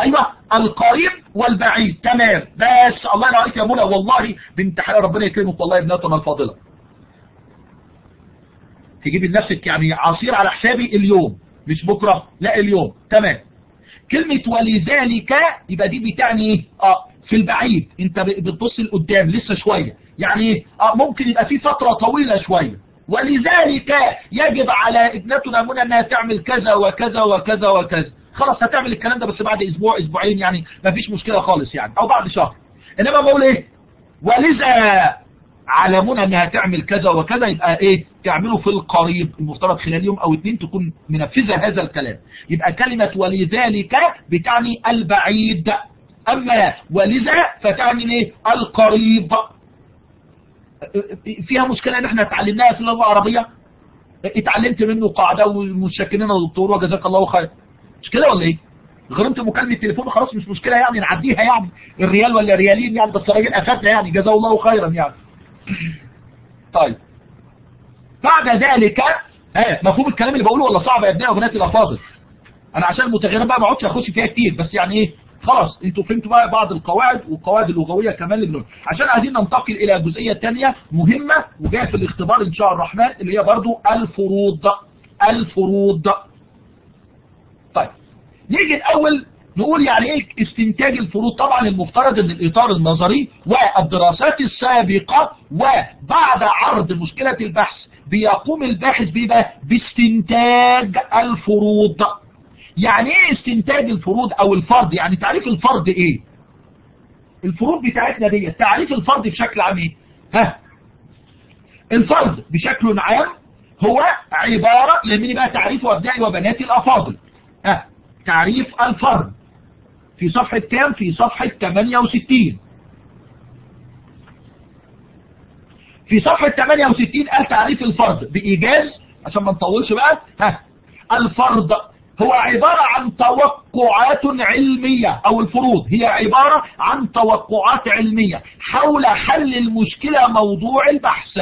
أيوة القريب والبعيد. تمام. بس الله ينور عليك يا منى والله حلال ربنا يكرمك. والله ابنتنا الفاضلة. تجيب لنفسك يعني عصير على حسابي اليوم مش بكرة لا اليوم تمام. كلمة ولذلك يبقى دي بتعني إيه؟ آه في البعيد أنت بتبص لقدام لسه شوية. يعني آه ممكن يبقى في فترة طويلة شوية. ولذلك يجب على ابنتنا منى إنها تعمل كذا وكذا وكذا وكذا. خلاص هتعمل الكلام ده بس بعد أسبوع أسبوعين يعني ما فيش مشكلة خالص يعني أو بعد شهر. إنما بقول إيه؟ ولذا على منى أنها تعمل كذا وكذا يبقى إيه؟ تعمله في القريب المفترض خلال يوم أو اتنين تكون منفذة هذا الكلام. يبقى كلمة ولذلك بتعني البعيد. أما ولذا فتعني إيه؟ القريب. فيها مشكلة إن إحنا اتعلمناها في اللغة العربية؟ اتعلمت منه قاعدة ومشكلين يا دكتور وجزاك الله خير. مش كده ولا إيه؟ غرمت مكالمة تليفون خلاص مش مشكلة يعني نعديها يعني. الريال ولا ريالين يعني بس راجل افادنا يعني جزاه الله خيرا يعني. طيب. بعد ذلك ها مفهوم الكلام اللي بقوله ولا صعب يا ابنائي وبناتي الافاضل أنا عشان المتغيرات بقى ما اقعدش اخش فيها كتير بس يعني إيه خلاص أنتوا فهمتوا بقى بعض القواعد والقواعد اللغوية كمان اللي بنقول عشان عايزين ننتقل إلى جزئية ثانية مهمة وجاية في الاختبار إن شاء الرحمن اللي هي برضو الفروض. الفروض. طيب. نيجي الأول نقول يعني إيه استنتاج الفروض؟ طبعا المفترض إن الإطار النظري والدراسات السابقة وبعد عرض مشكلة البحث بيقوم الباحث بيبقى باستنتاج الفروض. يعني إيه استنتاج الفروض أو الفرض؟ يعني تعريف الفرض إيه؟ الفروض بتاعتنا دي تعريف الفرض بشكل عام إيه؟ ها؟ الفرض بشكل عام هو عبارة يهمني بقى تعريف ابنائي وبناتي الأفاضل. ها؟ تعريف الفرض. في صفحة كام؟ في صفحة 68 في صفحة 68 قال تعريف الفرض بإيجاز عشان ما نطولش بقى. ها الفرض هو عبارة عن توقعات علمية أو الفروض. هي عبارة عن توقعات علمية حول حل المشكلة موضوع البحث.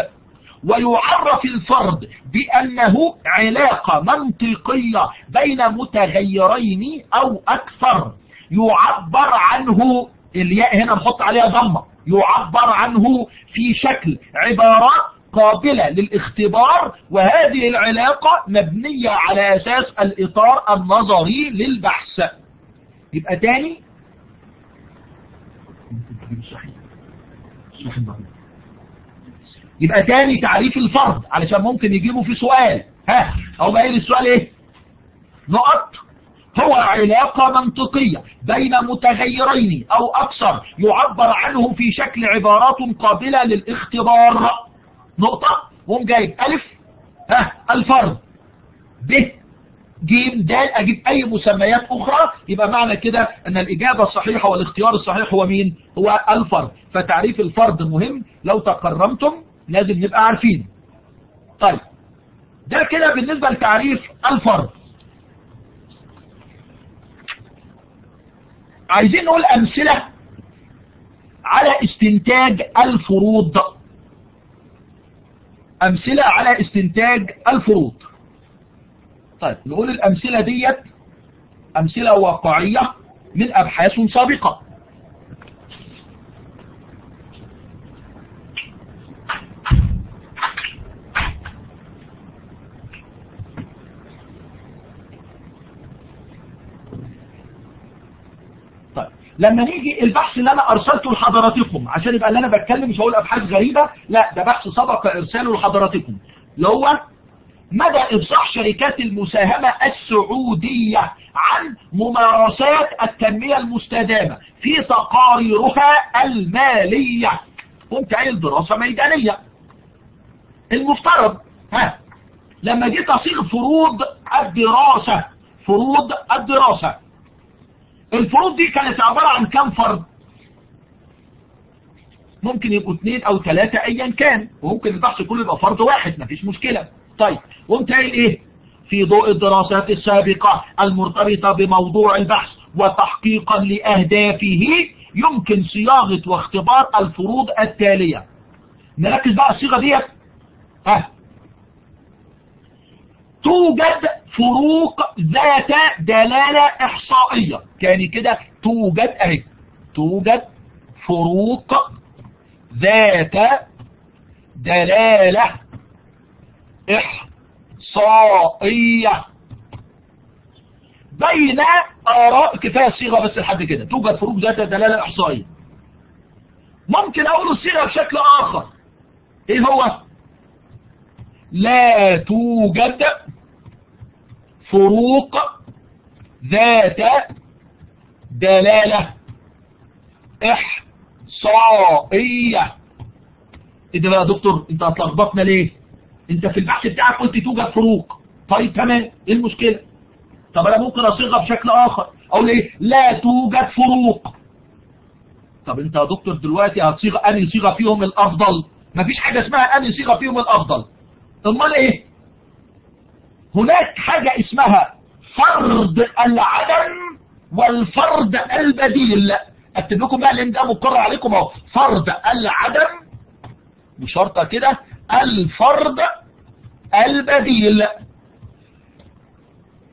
ويعرف الفرد بأنه علاقة منطقية بين متغيرين أو أكثر. يعبر عنه الياء هنا نحط عليها ضمة يعبر عنه في شكل عبارات قابلة للاختبار وهذه العلاقة مبنية على أساس الإطار النظري للبحث. يبقى تاني؟ يبقى تاني تعريف الفرد علشان ممكن يجيبه في سؤال. ها أو بقى السؤال إيه؟ نقط هو علاقة منطقية بين متغيرين أو أكثر يعبر عنهم في شكل عبارات قابلة للاختبار. نقطة. وقوم جايب. ألف. ها. الفرد ب. جيم. دال. أجيب أي مسميات أخرى. يبقى معنى كده أن الإجابة الصحيحة والاختيار الصحيح هو مين؟ هو الفرد فتعريف الفرد مهم. لو تكرمتم لازم نبقى عارفين. طيب. ده كده بالنسبة لتعريف الفرد عايزين نقول أمثلة على استنتاج الفروض. أمثلة على استنتاج الفروض. طيب نقول الأمثلة ديت أمثلة واقعية من أبحاث سابقة طيب لما نيجي البحث اللي أنا أرسلته لحضراتكم عشان يبقى اللي أنا بتكلم مش هقول أبحاث غريبة لا ده بحث سبق إرساله لحضراتكم. اللي هو مدى إفصاح شركات المساهمة السعودية عن ممارسات التنمية المستدامة في تقاريرها المالية. قمت قايل دراسة ميدانية. المفترض ها لما جيت اصيغ فروض الدراسة فروض الدراسة الفروض دي كانت عبارة عن كم فرد؟ ممكن يبقوا اثنين أو ثلاثة ايا كان وممكن البحث كله يبقى فرد واحد مفيش مشكلة. طيب وانت قايل إيه؟ في ضوء الدراسات السابقة المرتبطة بموضوع البحث وتحقيقا لأهدافه يمكن صياغة واختبار الفروض التالية. نركز بقى الصيغة ديت. ها. توجد فروق ذات دلالة إحصائية. كان كده توجد أهي توجد فروق ذات دلالة إحصائية بين آراء كفاية الصيغة بس لحد كده. توجد فروق ذات دلالة إحصائية. ممكن أقول الصيغة بشكل آخر. إيه هو؟ لا توجد فروق ذات دلالة إحصائية. إيه ده بقى يا دكتور؟ أنت هتلخبطنا ليه؟ أنت في البحث بتاعك قلت توجد فروق. طيب تمام إيه المشكلة؟ طب أنا ممكن أصيغها بشكل آخر. أقول إيه؟ لا توجد فروق. طب أنت يا دكتور دلوقتي هتصيغ أنهي صيغة فيهم الأفضل؟ مفيش حاجة اسمها أنهي صيغة فيهم الأفضل. أمال إيه؟ هناك حاجة اسمها فرض العدم والفرض البديل. أكتب لكم بقى لأن ده مقرر عليكم أهو. فرض العدم بشرطة كده الفرض البديل.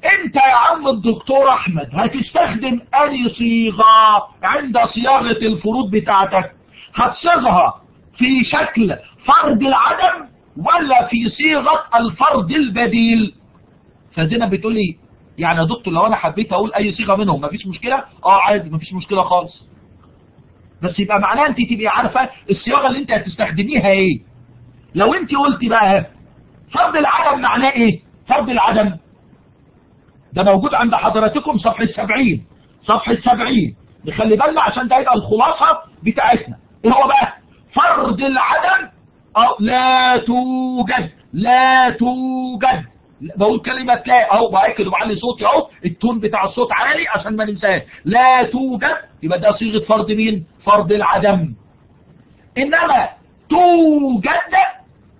أنت يا عم الدكتور أحمد هتستخدم اي صيغه عند صياغة الفروض بتاعتك. هتصيغها في شكل فرض العدم ولا في صيغة الفرض البديل؟ فزينب بتقول لي يعني يا دكتور لو أنا حبيت أقول أي صيغة منهم مفيش مشكلة؟ آه عادي مفيش مشكلة خالص. بس يبقى معناها أنت تبقي عارفة الصياغة اللي أنت هتستخدميها إيه. لو أنت قلتي بقى فرض العدم معناه إيه؟ فرض العدم. ده موجود عند حضراتكم صفحة 70 صفحة 70 نخلي بالنا عشان ده يبقى الخلاصة بتاعتنا. إيه هو بقى؟ فرض العدم أو لا توجد لا توجد. بقول كلمة لا أهو باكد وبعلي صوتي أهو التون بتاع الصوت عالي عشان ما ننساش لا توجد يبقى ده صيغة فرض مين؟ فرض العدم. إنما توجد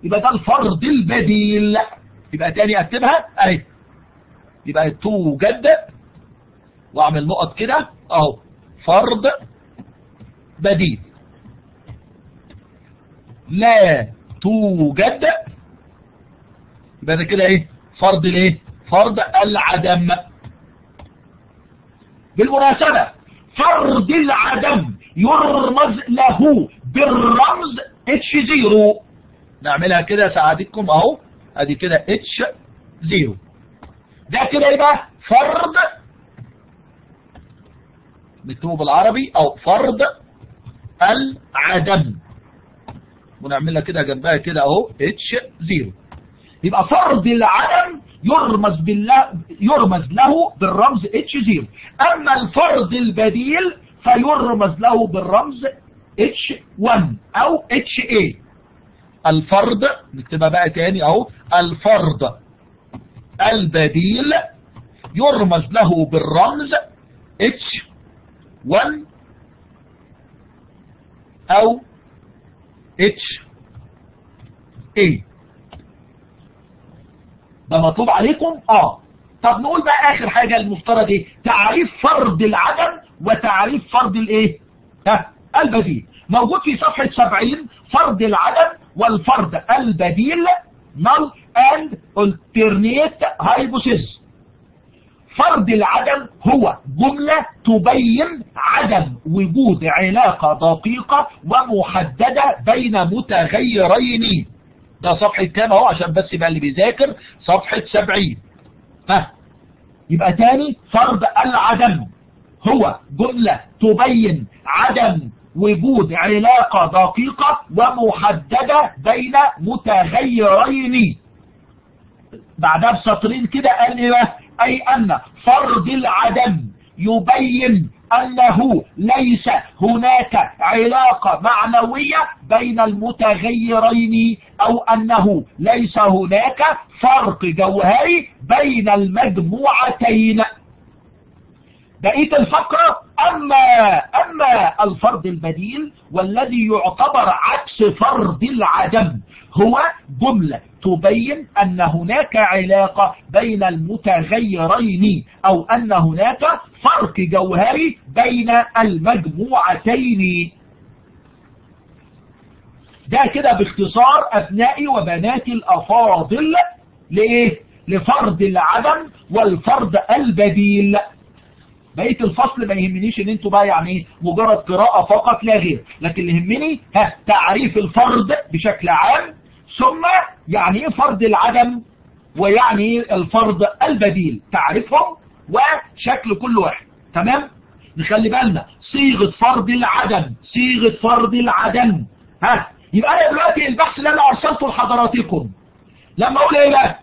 يبقى ده الفرض البديل. يبقى تاني أكتبها أهي. يبقى توجد وأعمل نقط كده أهو. فرض بديل. لا توجد يبقى ده كده إيه؟ فرض الايه؟ فرض العدم. بالمناسبة فرض العدم يرمز له بالرمز H zero نعملها كده ساعدتكم اهو. ادي كده H zero ده كده يبقى فرض نكتبه بالعربي أو فرض العدم. ونعملها كده جنبها كده اهو H zero يبقى فرض العدم يرمز بالله يرمز له بالرمز H zero أما الفرض البديل فيرمز له بالرمز اتش 1 أو اتش اي الفرض نكتبها بقى تاني أهو الفرض البديل يرمز له بالرمز اتش 1 أو اتش اي ده مطلوب عليكم؟ آه. طب نقول بقى آخر حاجة المفترض إيه؟ تعريف فرض العدم وتعريف فرض الإيه؟ ها؟ البديل. موجود في صفحة 70 فرض العدم والفرض البديل null and alternate hypothesis. فرض العدم هو جملة تبين عدم وجود علاقة دقيقة ومحددة بين متغيرين. ده صفحة كام اهو عشان بس يبقى اللي بيذاكر صفحة 70 ها؟ يبقى تاني فرض العدم. هو جملة تبين عدم وجود علاقة دقيقة ومحددة بين متغيرين. بعدها بسطرين كده قال إيه؟ أي أن فرض العدم يبين أنه ليس هناك علاقة معنوية بين المتغيرين أو أنه ليس هناك فرق جوهري بين المجموعتين. بقية الفقرة. أما أما الفرض البديل والذي يعتبر عكس فرض العدم. هو جملة تبين أن هناك علاقة بين المتغيرين أو أن هناك فرق جوهري بين المجموعتين ده كده باختصار أبنائي وبناتي الأفاضل لإيه؟ لفرض العدم والفرض البديل بقية الفصل ما يهمنيش إن أنتوا بقى يعني مجرد قراءة فقط لا غير لكن اللي يهمني ها تعريف الفرض بشكل عام ثم يعني فرض العدم ويعني الفرض البديل تعرفهم؟ وشكل كل واحد تمام؟ نخلي بالنا صيغة فرض العدم صيغة فرض العدم. ها يبقى أنا دلوقتي البحث اللي أنا أرسلته لحضراتكم لما أقول إيه بقى؟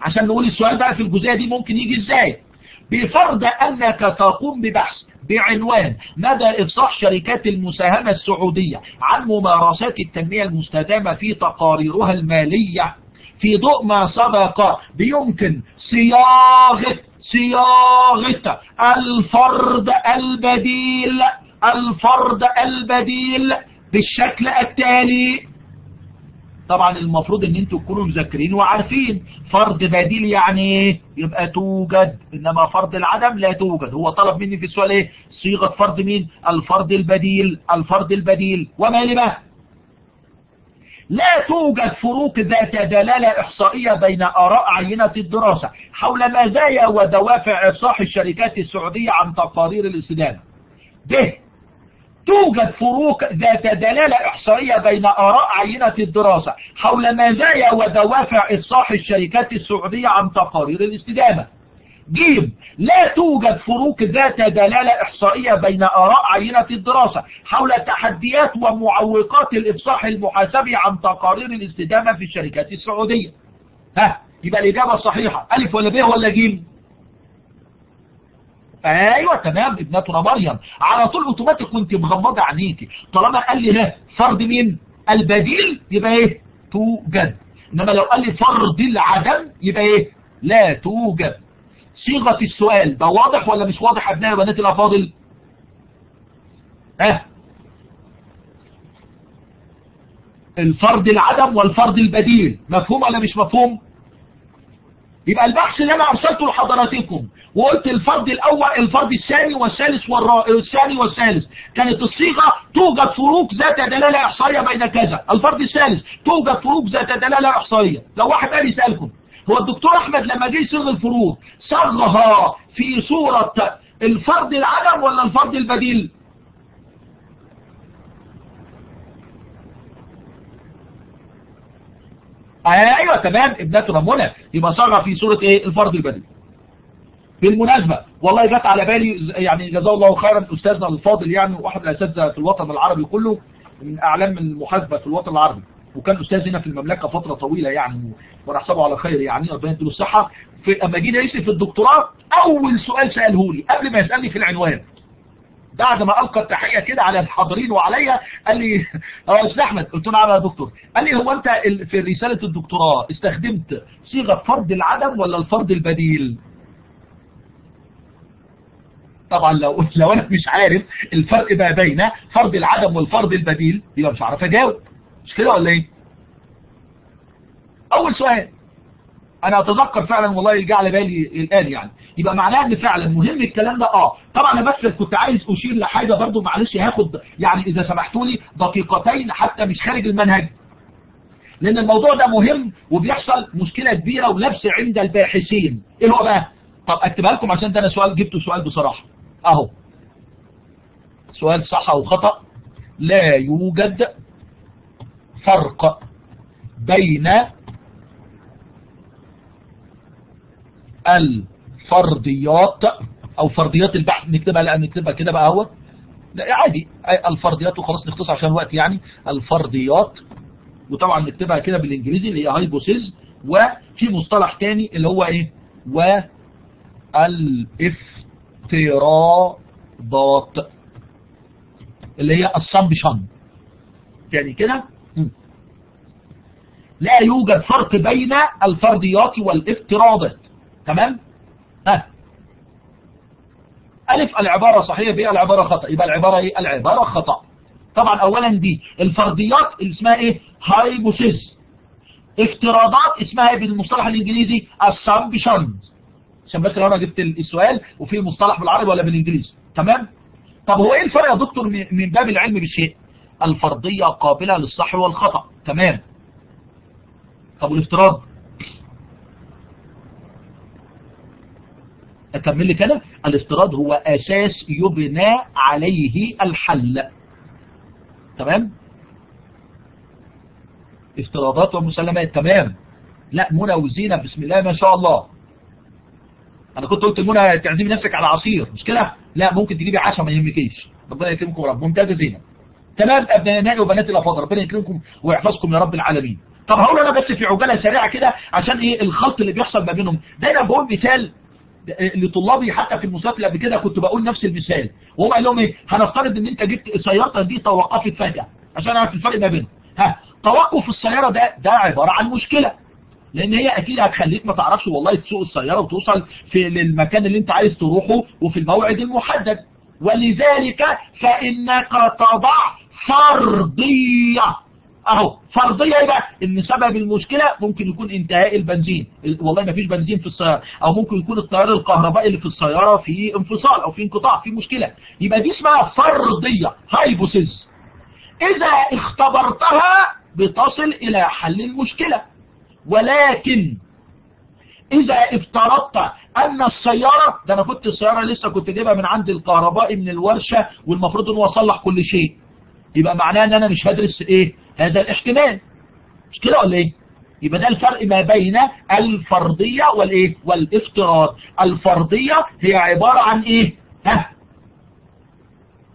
عشان نقول السؤال بقى في الجزئية دي ممكن يجي إزاي؟ بفرض أنك تقوم ببحث بعنوان مدى إفصاح شركات المساهمة السعودية عن ممارسات التنمية المستدامة في تقاريرها المالية في ضوء ما سبق بيمكن صياغة صياغة الفرض البديل الفرض البديل بالشكل التالي طبعا المفروض إن أنتوا تكونوا مذاكرين وعارفين. فرض بديل يعني إيه يبقى توجد إنما فرض العدم لا توجد. هو طلب مني في السؤال إيه؟ صيغة فرض مين؟ الفرض البديل. الفرض البديل. وما لما؟ لا توجد فروق ذات دلالة إحصائية بين آراء عينة الدراسة حول مزايا ودوافع إفصاح الشركات السعودية عن تقارير الاستدامة ب توجد فروق ذات دلالة إحصائية بين آراء عينة الدراسة حول مزايا ودوافع إفصاح الشركات السعودية عن تقارير الاستدامة. ج لا توجد فروق ذات دلالة إحصائية بين آراء عينة الدراسة حول تحديات ومعوقات الإفصاح المحاسبي عن تقارير الاستدامة في الشركات السعودية. ها يبقى الإجابة الصحيحة ألف ولا ب ولا ج أيوه تمام ابنتنا مريم. على طول أوتوماتيك كنت مغمضة عينيكي طالما قال لي ها فرض مين؟ البديل يبقى إيه؟ توجد. إنما لو قال لي فرض العدم يبقى إيه؟ لا توجد. صيغة السؤال ده واضح ولا مش واضح ابنائي وبناتي الأفاضل؟ ها. الفرض العدم والفرض البديل مفهوم ولا مش مفهوم؟ يبقى البحث اللي أنا أرسلته لحضراتكم وقلت الفرض الأول الفرض الثاني والثالث والثاني والثالث. كانت الصيغة توجد فروق ذات دلالة إحصائية بين كذا. الفرض الثالث توجد فروق ذات دلالة إحصائية. لو واحد قال يسألكم هو الدكتور أحمد لما جه يصيغ الفروق صاغها في صورة الفرض العدم ولا الفرض البديل؟ أيوه تمام. ابنتنا منى يبقى صاغها في صورة إيه؟ الفرض البديل بالمناسبة والله جت على بالي يعني جزاه الله خيرا أستاذنا الفاضل يعني واحد الأساتذة في الوطن العربي كله من أعلام المحاسبة في الوطن العربي. وكان أستاذ هنا في المملكة فترة طويلة يعني ونحسبه على خير يعني ربنا يديله الصحة. في أما جينا في الدكتوراه أول سؤال سأله لي قبل ما يسألني في العنوان. بعد ما ألقى التحية كده على الحاضرين وعليا قال لي أه أستاذ أحمد. قلت له نعم يا دكتور. قال لي هو أنت في رسالة الدكتوراه استخدمت صيغة فرض العدم ولا الفرض البديل؟ طبعا لو لو أنا مش عارف الفرق بقى بين فرض العدم والفرض البديل يبقى مش عارف أجاوب. مش كده ولا إيه؟ أول سؤال. أنا اتذكر فعلا والله جه على بالي الآن يعني. يبقى معناه إن فعلا مهم الكلام ده؟ آه. طبعا أنا بس كنت عايز أشير لحاجة برضو معلش هاخد يعني إذا سمحتوا لي دقيقتين حتى مش خارج المنهج. لأن الموضوع ده مهم وبيحصل مشكلة كبيرة ولبس عند الباحثين. إيه هو بقى؟ طب أكتبها لكم عشان ده أنا سؤال جبته سؤال بصراحة. أهو. سؤال صح أو خطأ. لا يوجد فرق بين الفرضيات أو فرضيات البحث نكتبها لا نكتبها كده بقى أهو. لا عادي. الفرضيات وخلاص نختصر عشان الوقت يعني. الفرضيات وطبعا نكتبها كده بالإنجليزي اللي هي hypotheses وفي مصطلح تاني اللي هو إيه؟ والافتراضات اللي هي ال assumption يعني كده؟ لا يوجد فرق بين الفرضيات والافتراضات تمام؟ ها. ألف العبارة صحيحة ب العبارة خطأ. يبقى العبارة إيه؟ العبارة خطأ. طبعا أولا دي الفرضيات اللي اسمها إيه؟ هايبوسيس افتراضات اسمها إيه بالمصطلح الإنجليزي؟ assumptions. عشان بس لو أنا جبت السؤال وفي مصطلح بالعربي ولا بالإنجليزي. تمام؟ طب هو إيه الفرق يا دكتور من باب العلم بالشيء الفرضية قابلة للصح والخطأ. تمام؟ طب والافتراض؟ أكمل لك أنا الافتراض هو أساس يبنى عليه الحل. تمام؟ افتراضات ومسلمات. تمام. لا منى وزينة. بسم الله ما شاء الله. أنا كنت قلت منى تعزمي نفسك على عصير. مش كده؟ لا ممكن تجيبي عشاء ما يهمكيش. ربنا يكرمكم ورب ممتازة زينة. تمام أبنائي وبناتي الافاضل ربنا يكرمكم ويحفظكم يا رب العالمين. طب هقول أنا بس في عجالة سريعة كده عشان إيه؟ الخلط اللي بيحصل ما بينهم. دايما بقول مثال لطلابي حتى في المسابقة اللي قبل كده كنت بقول نفس المثال. وهو قال لهم إيه؟ هنفترض إن أنت جبت سيارتك دي توقفت فجأة عشان أعرف الفرق ما بينهم. ها توقف السيارة ده ده عبارة عن مشكلة. لأن هي أكيد هتخليك ما تعرفش والله تسوق السيارة وتوصل في للمكان اللي أنت عايز تروحه وفي الموعد المحدد. ولذلك فإنك تضع فرضية. أهو فرضية إيه بقى؟ إن سبب المشكلة ممكن يكون انتهاء البنزين. والله ما فيش بنزين في السيارة. أو ممكن يكون التيار الكهربائي اللي في السيارة في انفصال أو في انقطاع في مشكلة. يبقى دي اسمها فرضية هايبوسيس إذا اختبرتها بتصل إلى حل المشكلة. ولكن إذا افترضت أن السيارة ده أنا كنت السيارة لسه كنت جايبها من عند الكهربائي من الورشة والمفروض انه اصلح كل شيء. يبقى معناه إن أنا مش هدرس إيه؟ هذا الاحتمال. مش كده ولا إيه؟ يبقى ده الفرق ما بين الفرضية والإيه؟ والافتراض الفرضية هي عبارة عن إيه؟ ها؟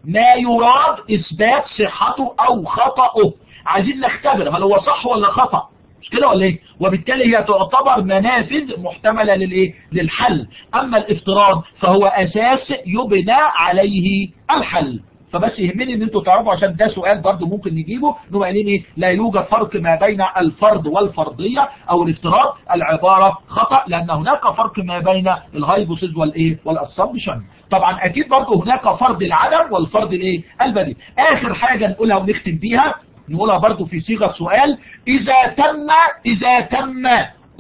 ما يراد إثبات صحته أو خطأه. عايزين نختبر هل هو صح ولا خطأ. مش كده ولا إيه؟ وبالتالي هي تعتبر منافذ محتملة للإيه؟ للحل. أما الافتراض فهو أساس يبنى عليه الحل. فبس يهمني إن أنتوا تعرفوا عشان ده سؤال برضو ممكن نجيبه انه قايلين إيه؟ لا يوجد فرق ما بين الفرض والفرضية أو الافتراض العبارة خطأ لأن هناك فرق ما بين الهايبوثيز والإيه؟ والأسامبشن. طبعا أكيد برضو هناك فرض العدم والفرض الإيه؟ البديل. آخر حاجة نقولها ونختم بيها نقولها برضو في صيغة سؤال إذا تم إذا تم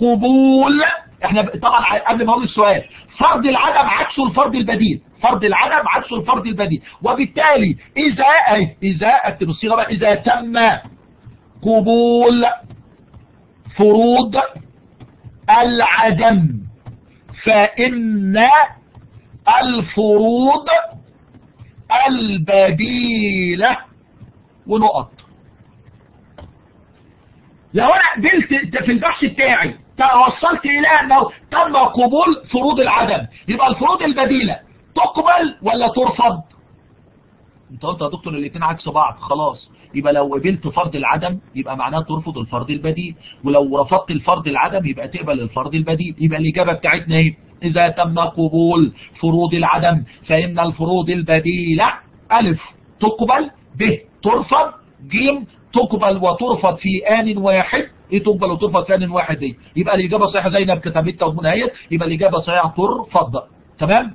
قبول. إحنا طبعا قبل ما أقول السؤال فرض العدم عكسه الفرض البديل. فرض العدم عكسه الفرض البديل. وبالتالي إذا إذا الصيغه بقى إذا تم قبول فروض العدم فإن الفروض البديلة. ونقط. لو أنا قبلت في البحث بتاعي توصلت إلى أنه تم قبول فروض العدم. يبقى الفروض البديلة تقبل ولا ترفض؟ انت قلت يا دكتور الاثنين عكس بعض خلاص. يبقى لو قبلت فرض العدم يبقى معناه ترفض الفرض البديل. ولو رفضت الفرض العدم يبقى تقبل الفرض البديل. يبقى الإجابة بتاعتنا إيه؟ إذا تم قبول فروض العدم فإن الفروض البديلة ألف. تقبل ب. ترفض ج تقبل وترفض في آن واحد. إيه تقبل وترفض في آن واحد دي؟ يبقى الإجابة صحيحة زينب كتبتها ومناية يبقى الإجابة صحيحة ترفض. تمام؟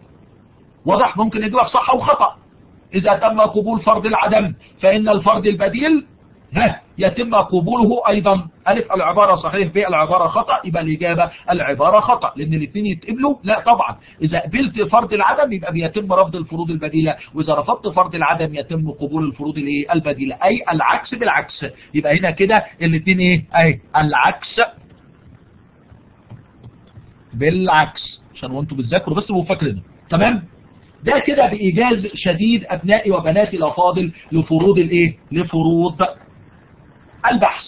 واضح؟ ممكن نجيبها صح أو خطأ. إذا تم قبول فرض العدم فإن الفرض البديل ها يتم قبوله أيضا. ألف العبارة صحيح. ب العبارة خطأ. يبقى الإجابة العبارة خطأ. لأن الاثنين يتقبلوا. لا طبعا. إذا قبلت فرض العدم يبقى بيتم رفض الفروض البديلة. وإذا رفضت فرض العدم يتم قبول الفروض الايه البديلة. أي العكس بالعكس. يبقى هنا كده الاثنين إيه؟ أي العكس بالعكس. عشان وأنتم بتذاكروا بس تبقوا فاكرين تمام؟ ده كده بإيجاز شديد أبنائي وبناتي الأفاضل لفروض الإيه لفروض البحث.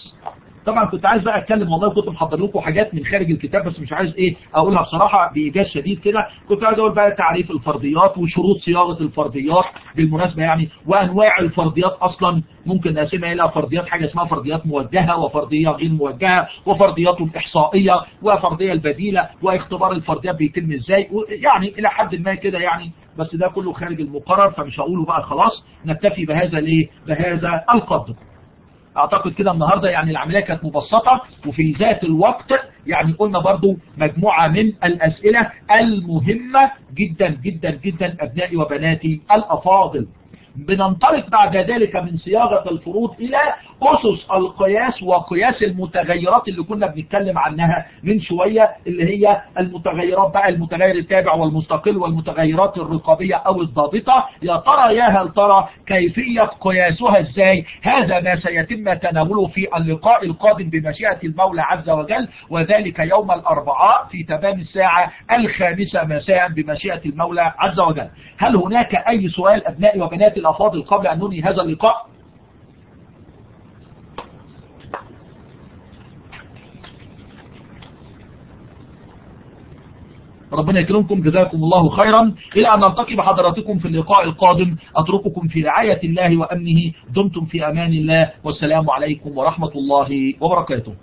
طبعا كنت عايز بقى أتكلم والله كنت محضر لكم حاجات من خارج الكتاب بس مش عايز إيه أقولها بصراحة بإيجاز شديد كده. كنت عايز أقول بقى تعريف الفرضيات وشروط صياغة الفرضيات بالمناسبة يعني وأنواع الفرضيات أصلا. ممكن نقسمها إلى فرضيات حاجة اسمها فرضيات موجهة وفرضية غير موجهة وفرضيات إحصائية وفرضية البديلة واختبار الفرضيات بيتم إزاي يعني إلى حد ما كده يعني. بس ده كله خارج المقرر فمش هقوله بقى خلاص. نكتفي بهذا الايه بهذا القدر. أعتقد كده النهاردة يعني العملية كانت مبسطة وفي ذات الوقت يعني قلنا برضو مجموعة من الأسئلة المهمة جدا جدا جدا أبنائي وبناتي الأفاضل. بننطلق بعد ذلك من صياغة الفروض إلى أسس القياس وقياس المتغيرات اللي كنا بنتكلم عنها من شوية اللي هي المتغيرات بقى المتغير التابع والمستقل والمتغيرات الرقابية أو الضابطة. يا ترى يا هل ترى كيفية قياسها إزاي؟ هذا ما سيتم تناوله في اللقاء القادم بمشيئة المولى عز وجل وذلك يوم الأربعاء في تمام الساعة الخامسة مساء بمشيئة المولى عز وجل. هل هناك أي سؤال أبنائي وبناتي الأفاضل قبل أن ننهي هذا اللقاء. ربنا يكرمكم جزاكم الله خيرا. إلى أن نلتقي بحضراتكم في اللقاء القادم. أترككم في رعاية الله وأمنه. دمتم في أمان الله. والسلام عليكم ورحمة الله وبركاته.